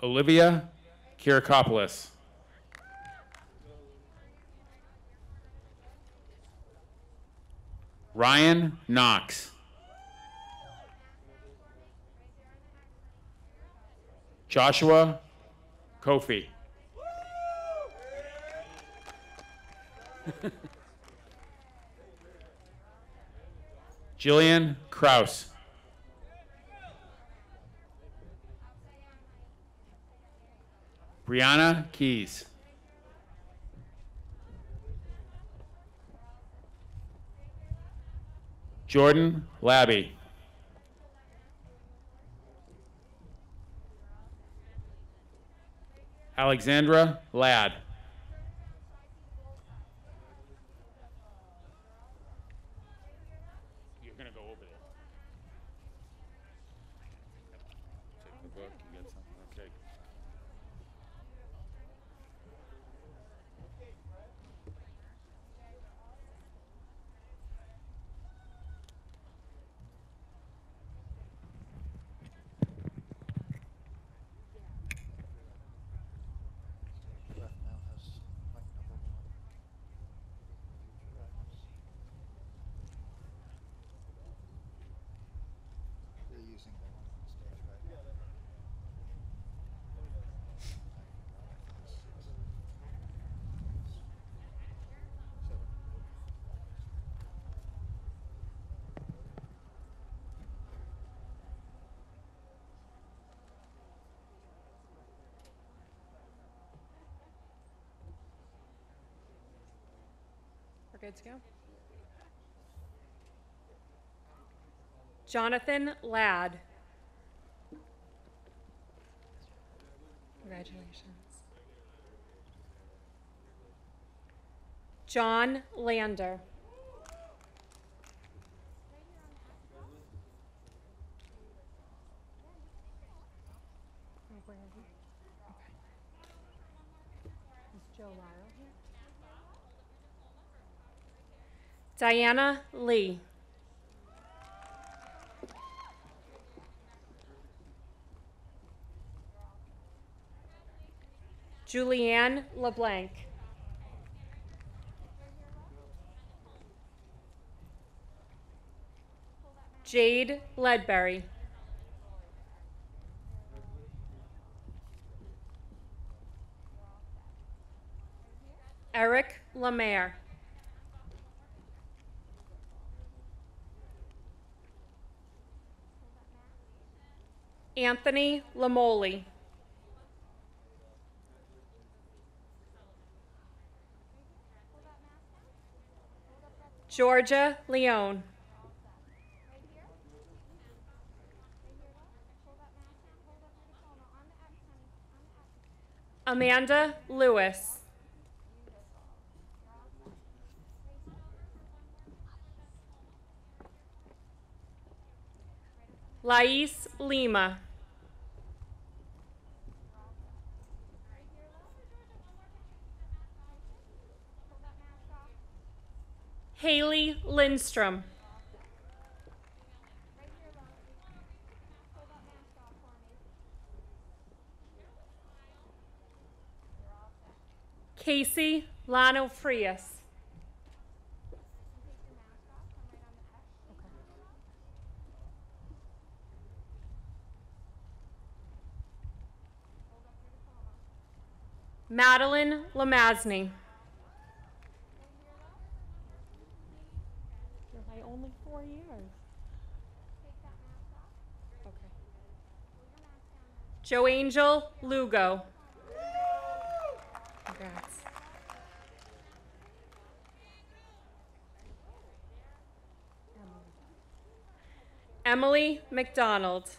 Olivia Kirakopoulos. Ryan Knox. Joshua Kofi. Jillian Kraus. Brianna Keys. Jordan Labby. Alexandra Ladd. You're going to go over there. Take the book, you get something, okay. Left now has like number one. The one on stage right now. We're good to go. Jonathan Ladd. Congratulations. John Lander. Diana Lee. Julianne LeBlanc. Jade Ledberry. Eric Lemaire. Anthony Lamoli. Georgia Leone. Amanda Lewis. Lais Lima. Haley Lindstrom. Casey Lano Frias. Madeline Lamazni. Joe Angel Lugo. Congrats. Emily McDonald.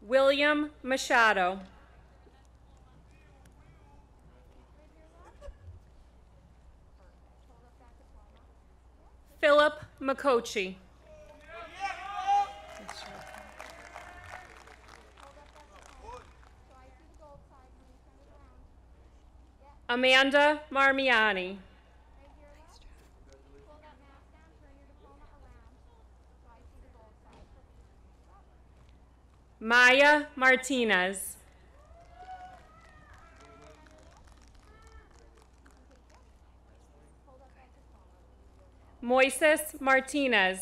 William Machado. Philip Amanda Marmiani. Maya Martinez. Moises Martinez.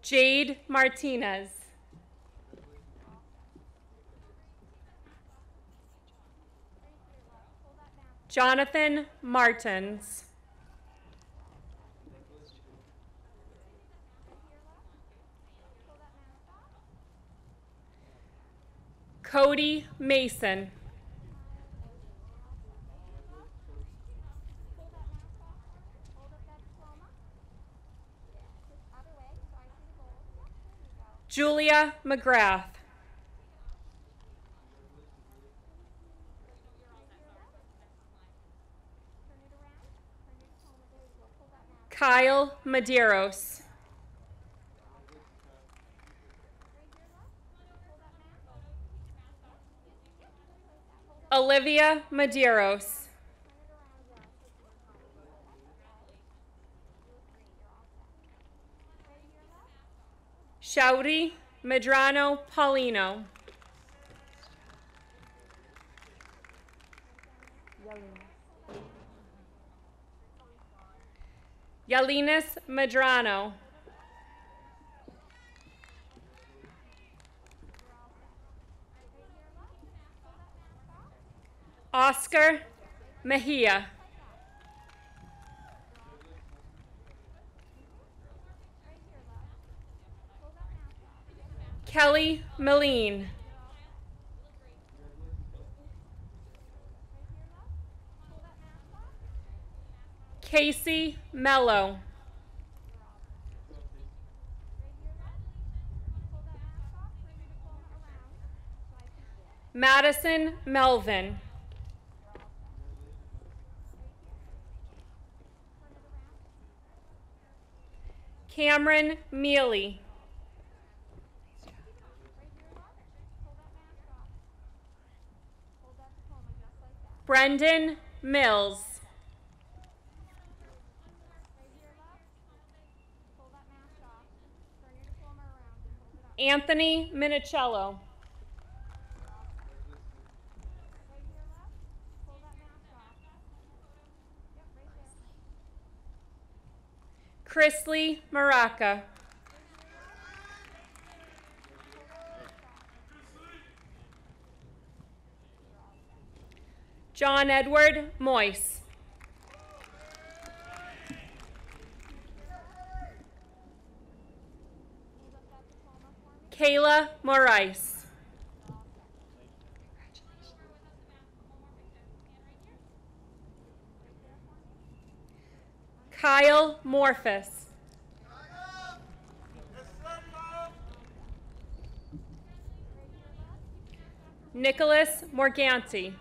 Jade Martinez. Jonathan Martins. Cody Mason. Julia McGrath. Kyle Medeiros. Olivia Medeiros. Shauri Medrano Paulino. Yalinas Medrano. Oscar Mejia. Kelly Meline. Casey Mello. Madison Melvin. Cameron Mealy. Brendan Mills. Anthony Minicello. Chrisley Maraca. John Edward Moyce. Kayla Morais. Kyle Morphus. Nicholas Morganti.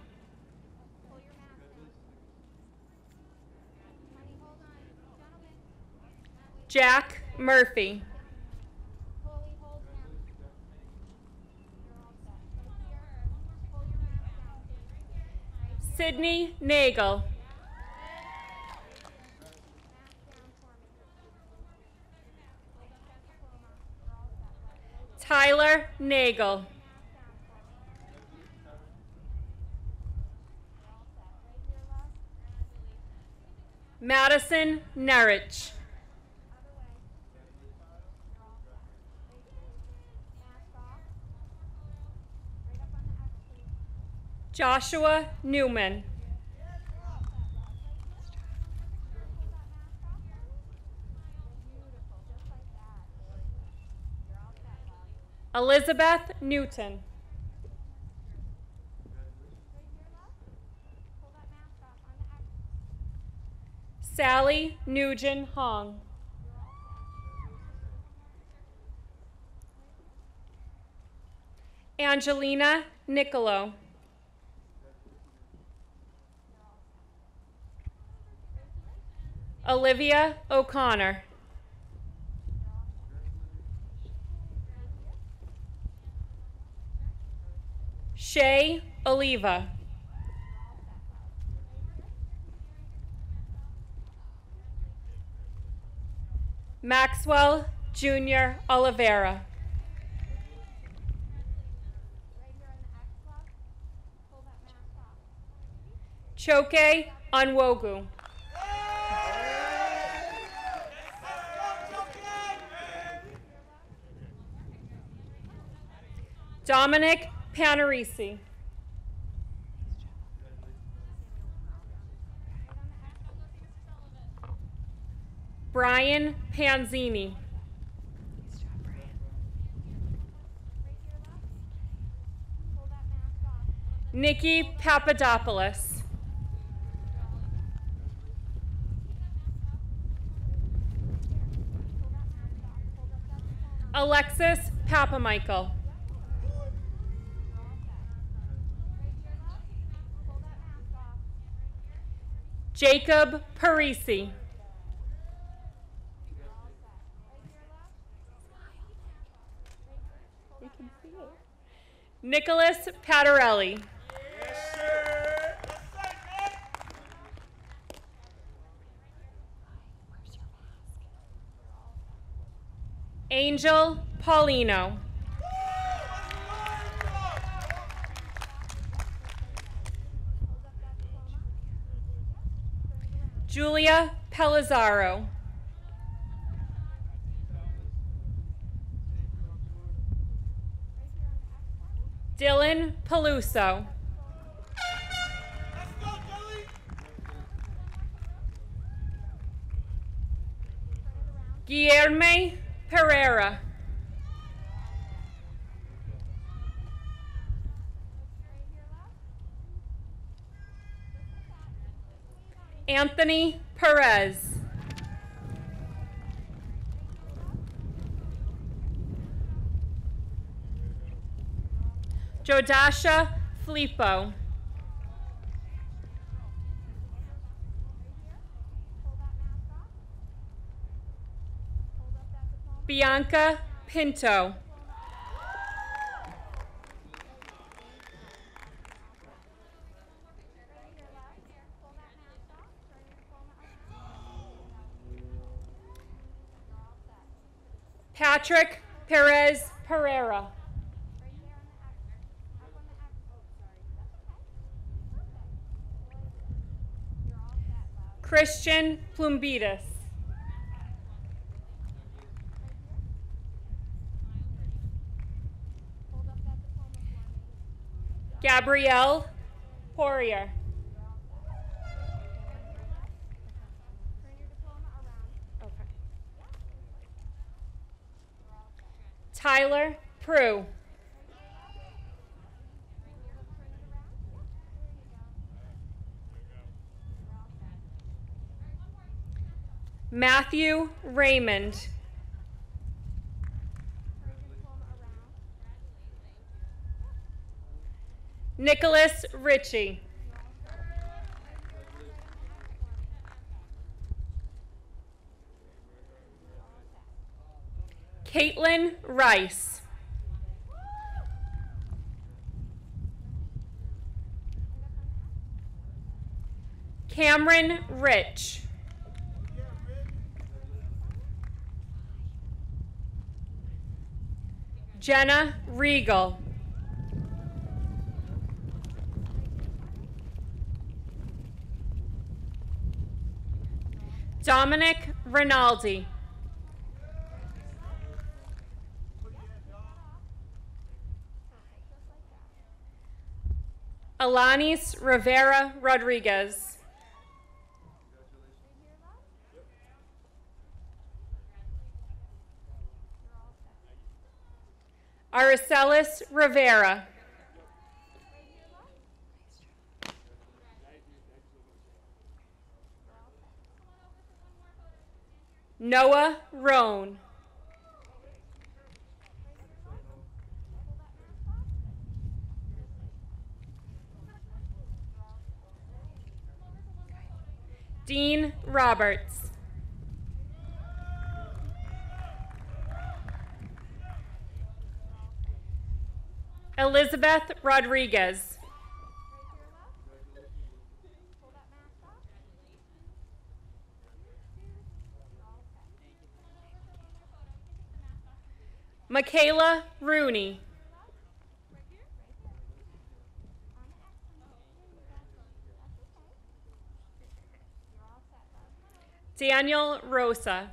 Jack Murphy. Sydney Nagel. Tyler Nagel. Madison Nerich. Joshua Newman. Elizabeth Newton. Sally Nugent Hong. Angelina Nicolo. Olivia O'Connor. Shay Oliva. Maxwell Jr. Oliveira. Choke Onwogu. Dominic Panarisi. Brian Panzini. Nikki Papadopoulos. Alexis Papamichael. Jacob Parisi. Nicholas Patarelli. Angel Paulino. Julia Pelizzaro. Dylan Peluso. Guillerme Pereira. Anthony Perez. Jodasha Filippo. Bianca Pinto. Patrick Perez Pereira. Christian Plumbitas. Gabrielle Poirier. Tyler Prue. Matthew Raymond. Nicholas Ritchie. Caitlin Rice. Cameron Rich. Jenna Regal. Dominic Rinaldi. Alanis Rivera Rodriguez. Aracelis Rivera. Noah Roan. Dean Roberts. Elizabeth Rodriguez. Michaela Rooney. Daniel Rosa.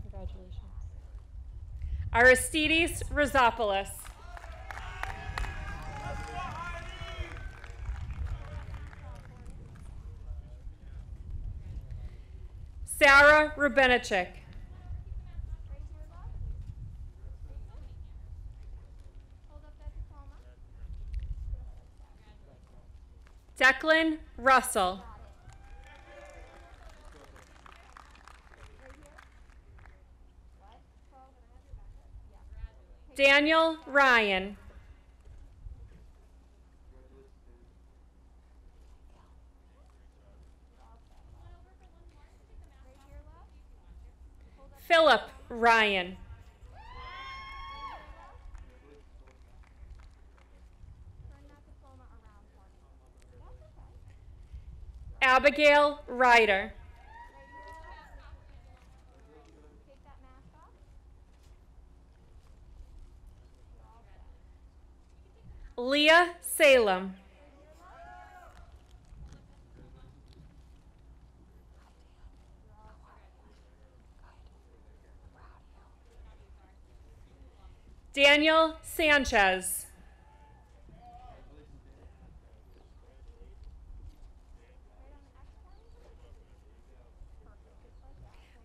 Congratulations. Aristides Rosopoulos. Sarah Rubenachik. Declan Russell. Daniel Ryan. Philip Ryan. Abigail Ryder. Leah Salem. Daniel Sanchez.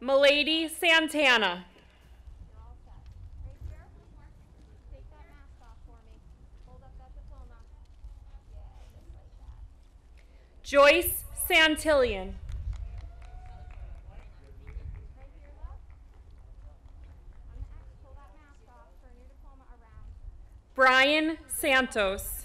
Milady Santana. Joyce Santillion. Brian Santos.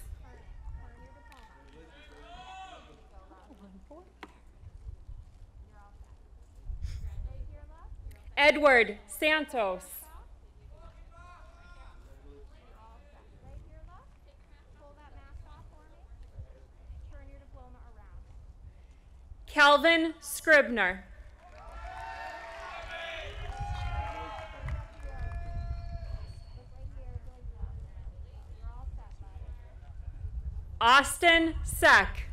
Edward Santos. Calvin Scribner. Austin Seck.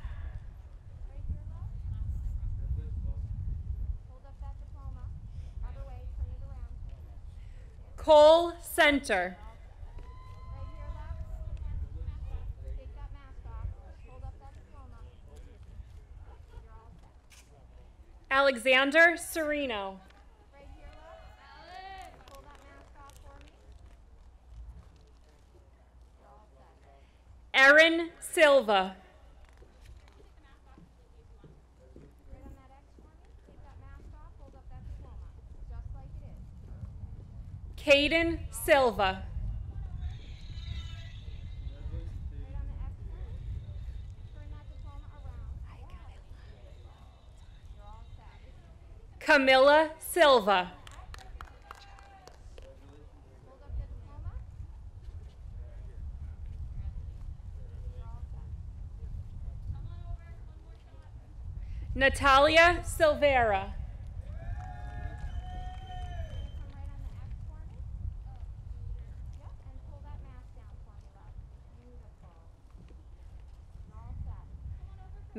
Cole Center. Alexander Sereno. Erin Silva. Caden Silva. Camilla Silva. Natalia Silvera.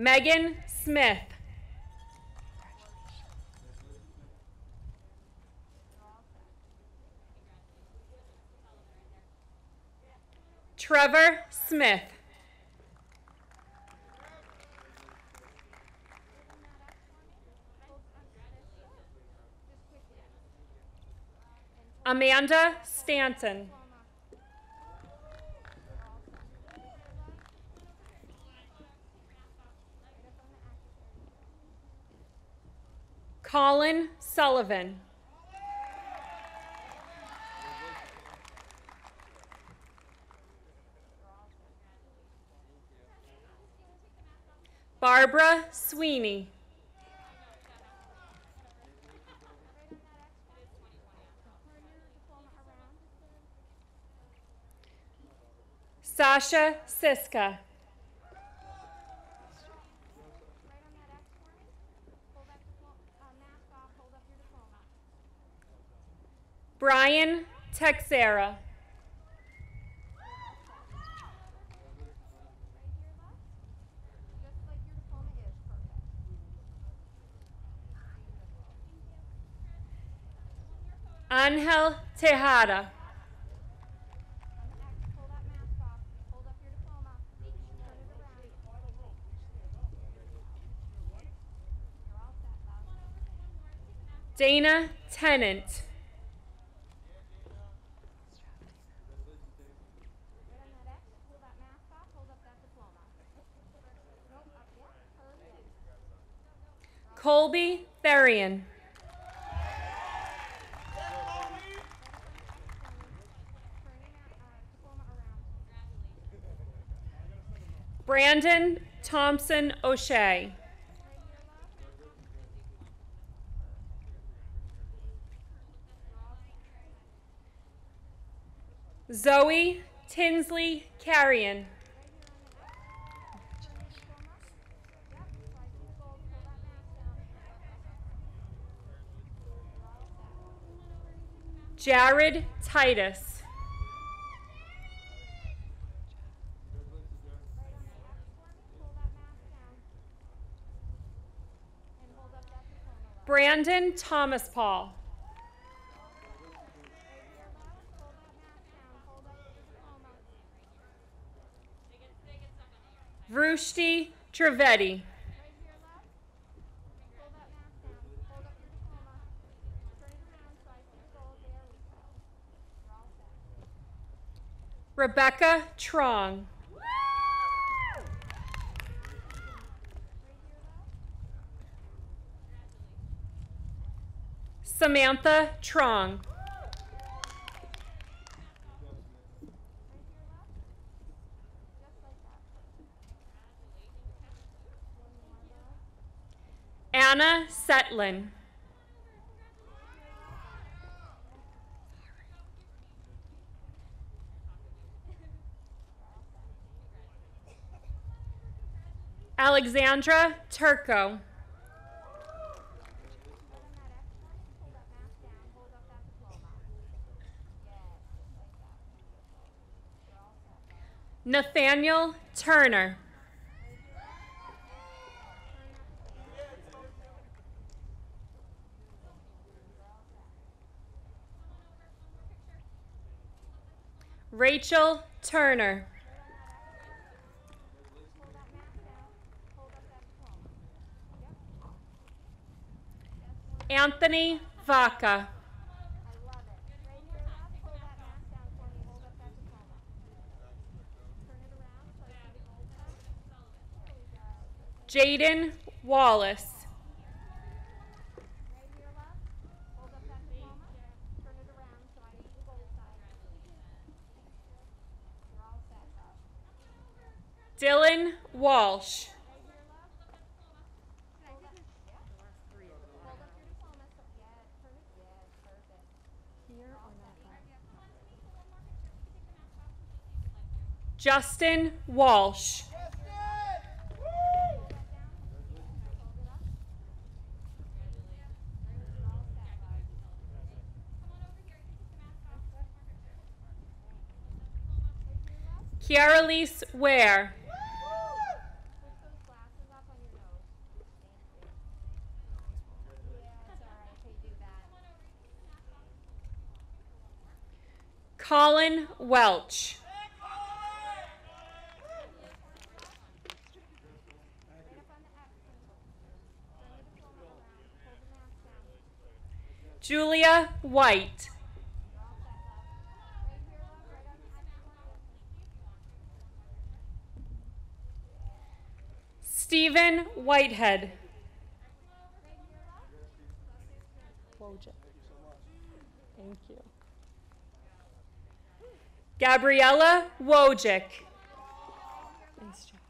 Megan Smith. Trevor Smith. Amanda Stanton. Colin Sullivan. Barbara Sweeney. Sasha Siska. Brian Texera. Angel Tejada. Dana Tennant. Colby Therian. Brandon Thompson O'Shea. Zoe Tinsley Carrion. Jared Titus. Brandon Thomas Paul. Vrushti Trivedi. Rebecca Trong. Samantha Trong. Anna Setlin. Alexandra Turco. Nathaniel Turner. Rachel Turner. Anthony Vaca. Jaden Wallace. Dylan Walsh. Justin Walsh. Kiara Lise Ware. Colin Welch. Julia White. Stephen Whitehead. Thank you. Gabriella Wojcik. Job.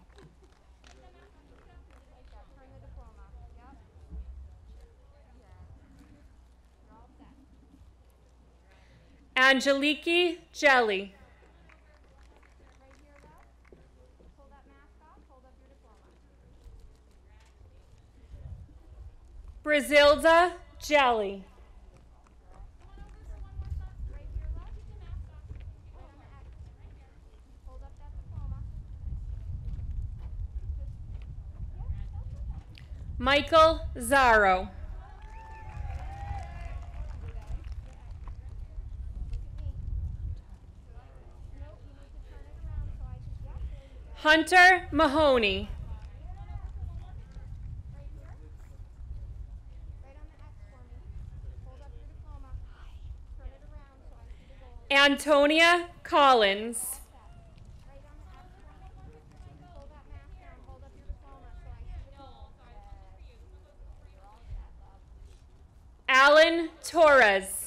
Angeliki Jelly. Brazilda Jelly. Michael Zaro. Hunter Mahoney. Antonia Collins. Alan Torres.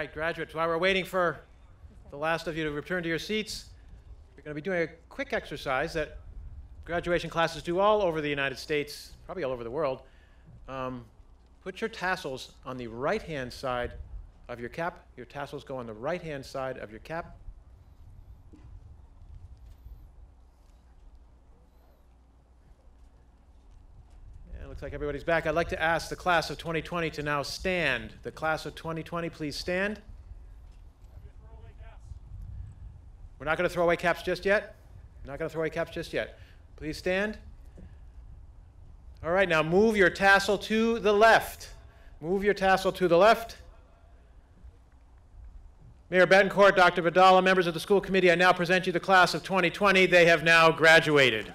Right, graduates, while we're waiting for the last of you to return to your seats, we're going to be doing a quick exercise that graduation classes do all over the United States, probably all over the world. Um, put your tassels on the right hand side of your cap. Your tassels go on the right hand side of your cap. Looks like everybody's back. I'd like to ask the class of 2020 to now stand. The class of 2020, please stand. We're not going to throw away caps just yet. We're not going to throw away caps just yet. Please stand. All right, now move your tassel to the left. Move your tassel to the left. Mayor Bettencourt, Dr. Vadala, members of the school committee, I now present you the class of 2020. They have now graduated.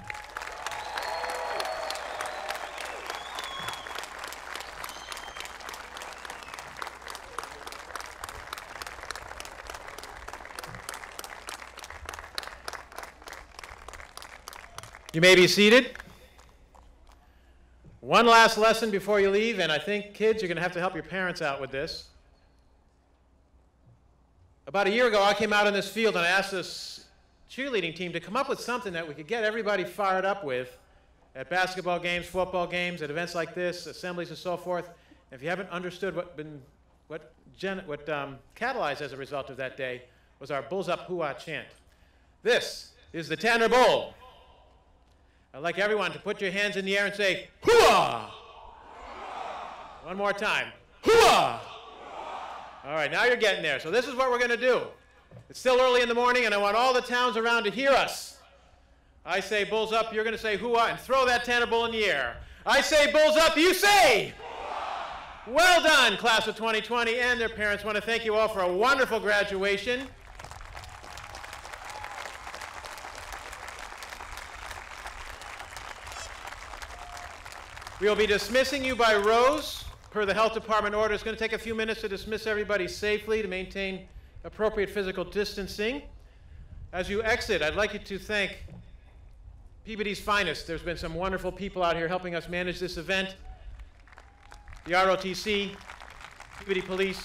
You may be seated. One last lesson before you leave, and I think, kids, you're going to have to help your parents out with this. About a year ago, I came out in this field and I asked this cheerleading team to come up with something that we could get everybody fired up with at basketball games, football games, at events like this, assemblies, and so forth. And if you haven't understood what, been, what, gen, what um, catalyzed as a result of that day, was our Bulls Up Hooah chant. This is the Tanner Bowl. I'd like everyone to put your hands in the air and say, Hooah! One more time. Hooah! All right, now you're getting there. So this is what we're going to do. It's still early in the morning, and I want all the towns around to hear us. I say bulls up, you're going to say hooah, and throw that Tanner Bull in the air. I say bulls up, you say Well done, class of 2020 and their parents. Want to thank you all for a wonderful graduation. We will be dismissing you by rows per the health department order. It's going to take a few minutes to dismiss everybody safely to maintain appropriate physical distancing. As you exit, I'd like you to thank Peabody's finest. There's been some wonderful people out here helping us manage this event. the ROTC, Peabody Police,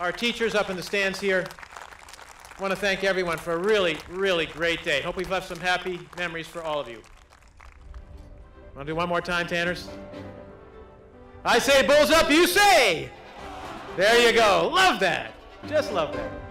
our teachers up in the stands here. I want to thank everyone for a really, really great day. Hope we've left some happy memories for all of you. Want to do one more time, Tanners? I say bulls up, you say! There you go. Love that. Just love that.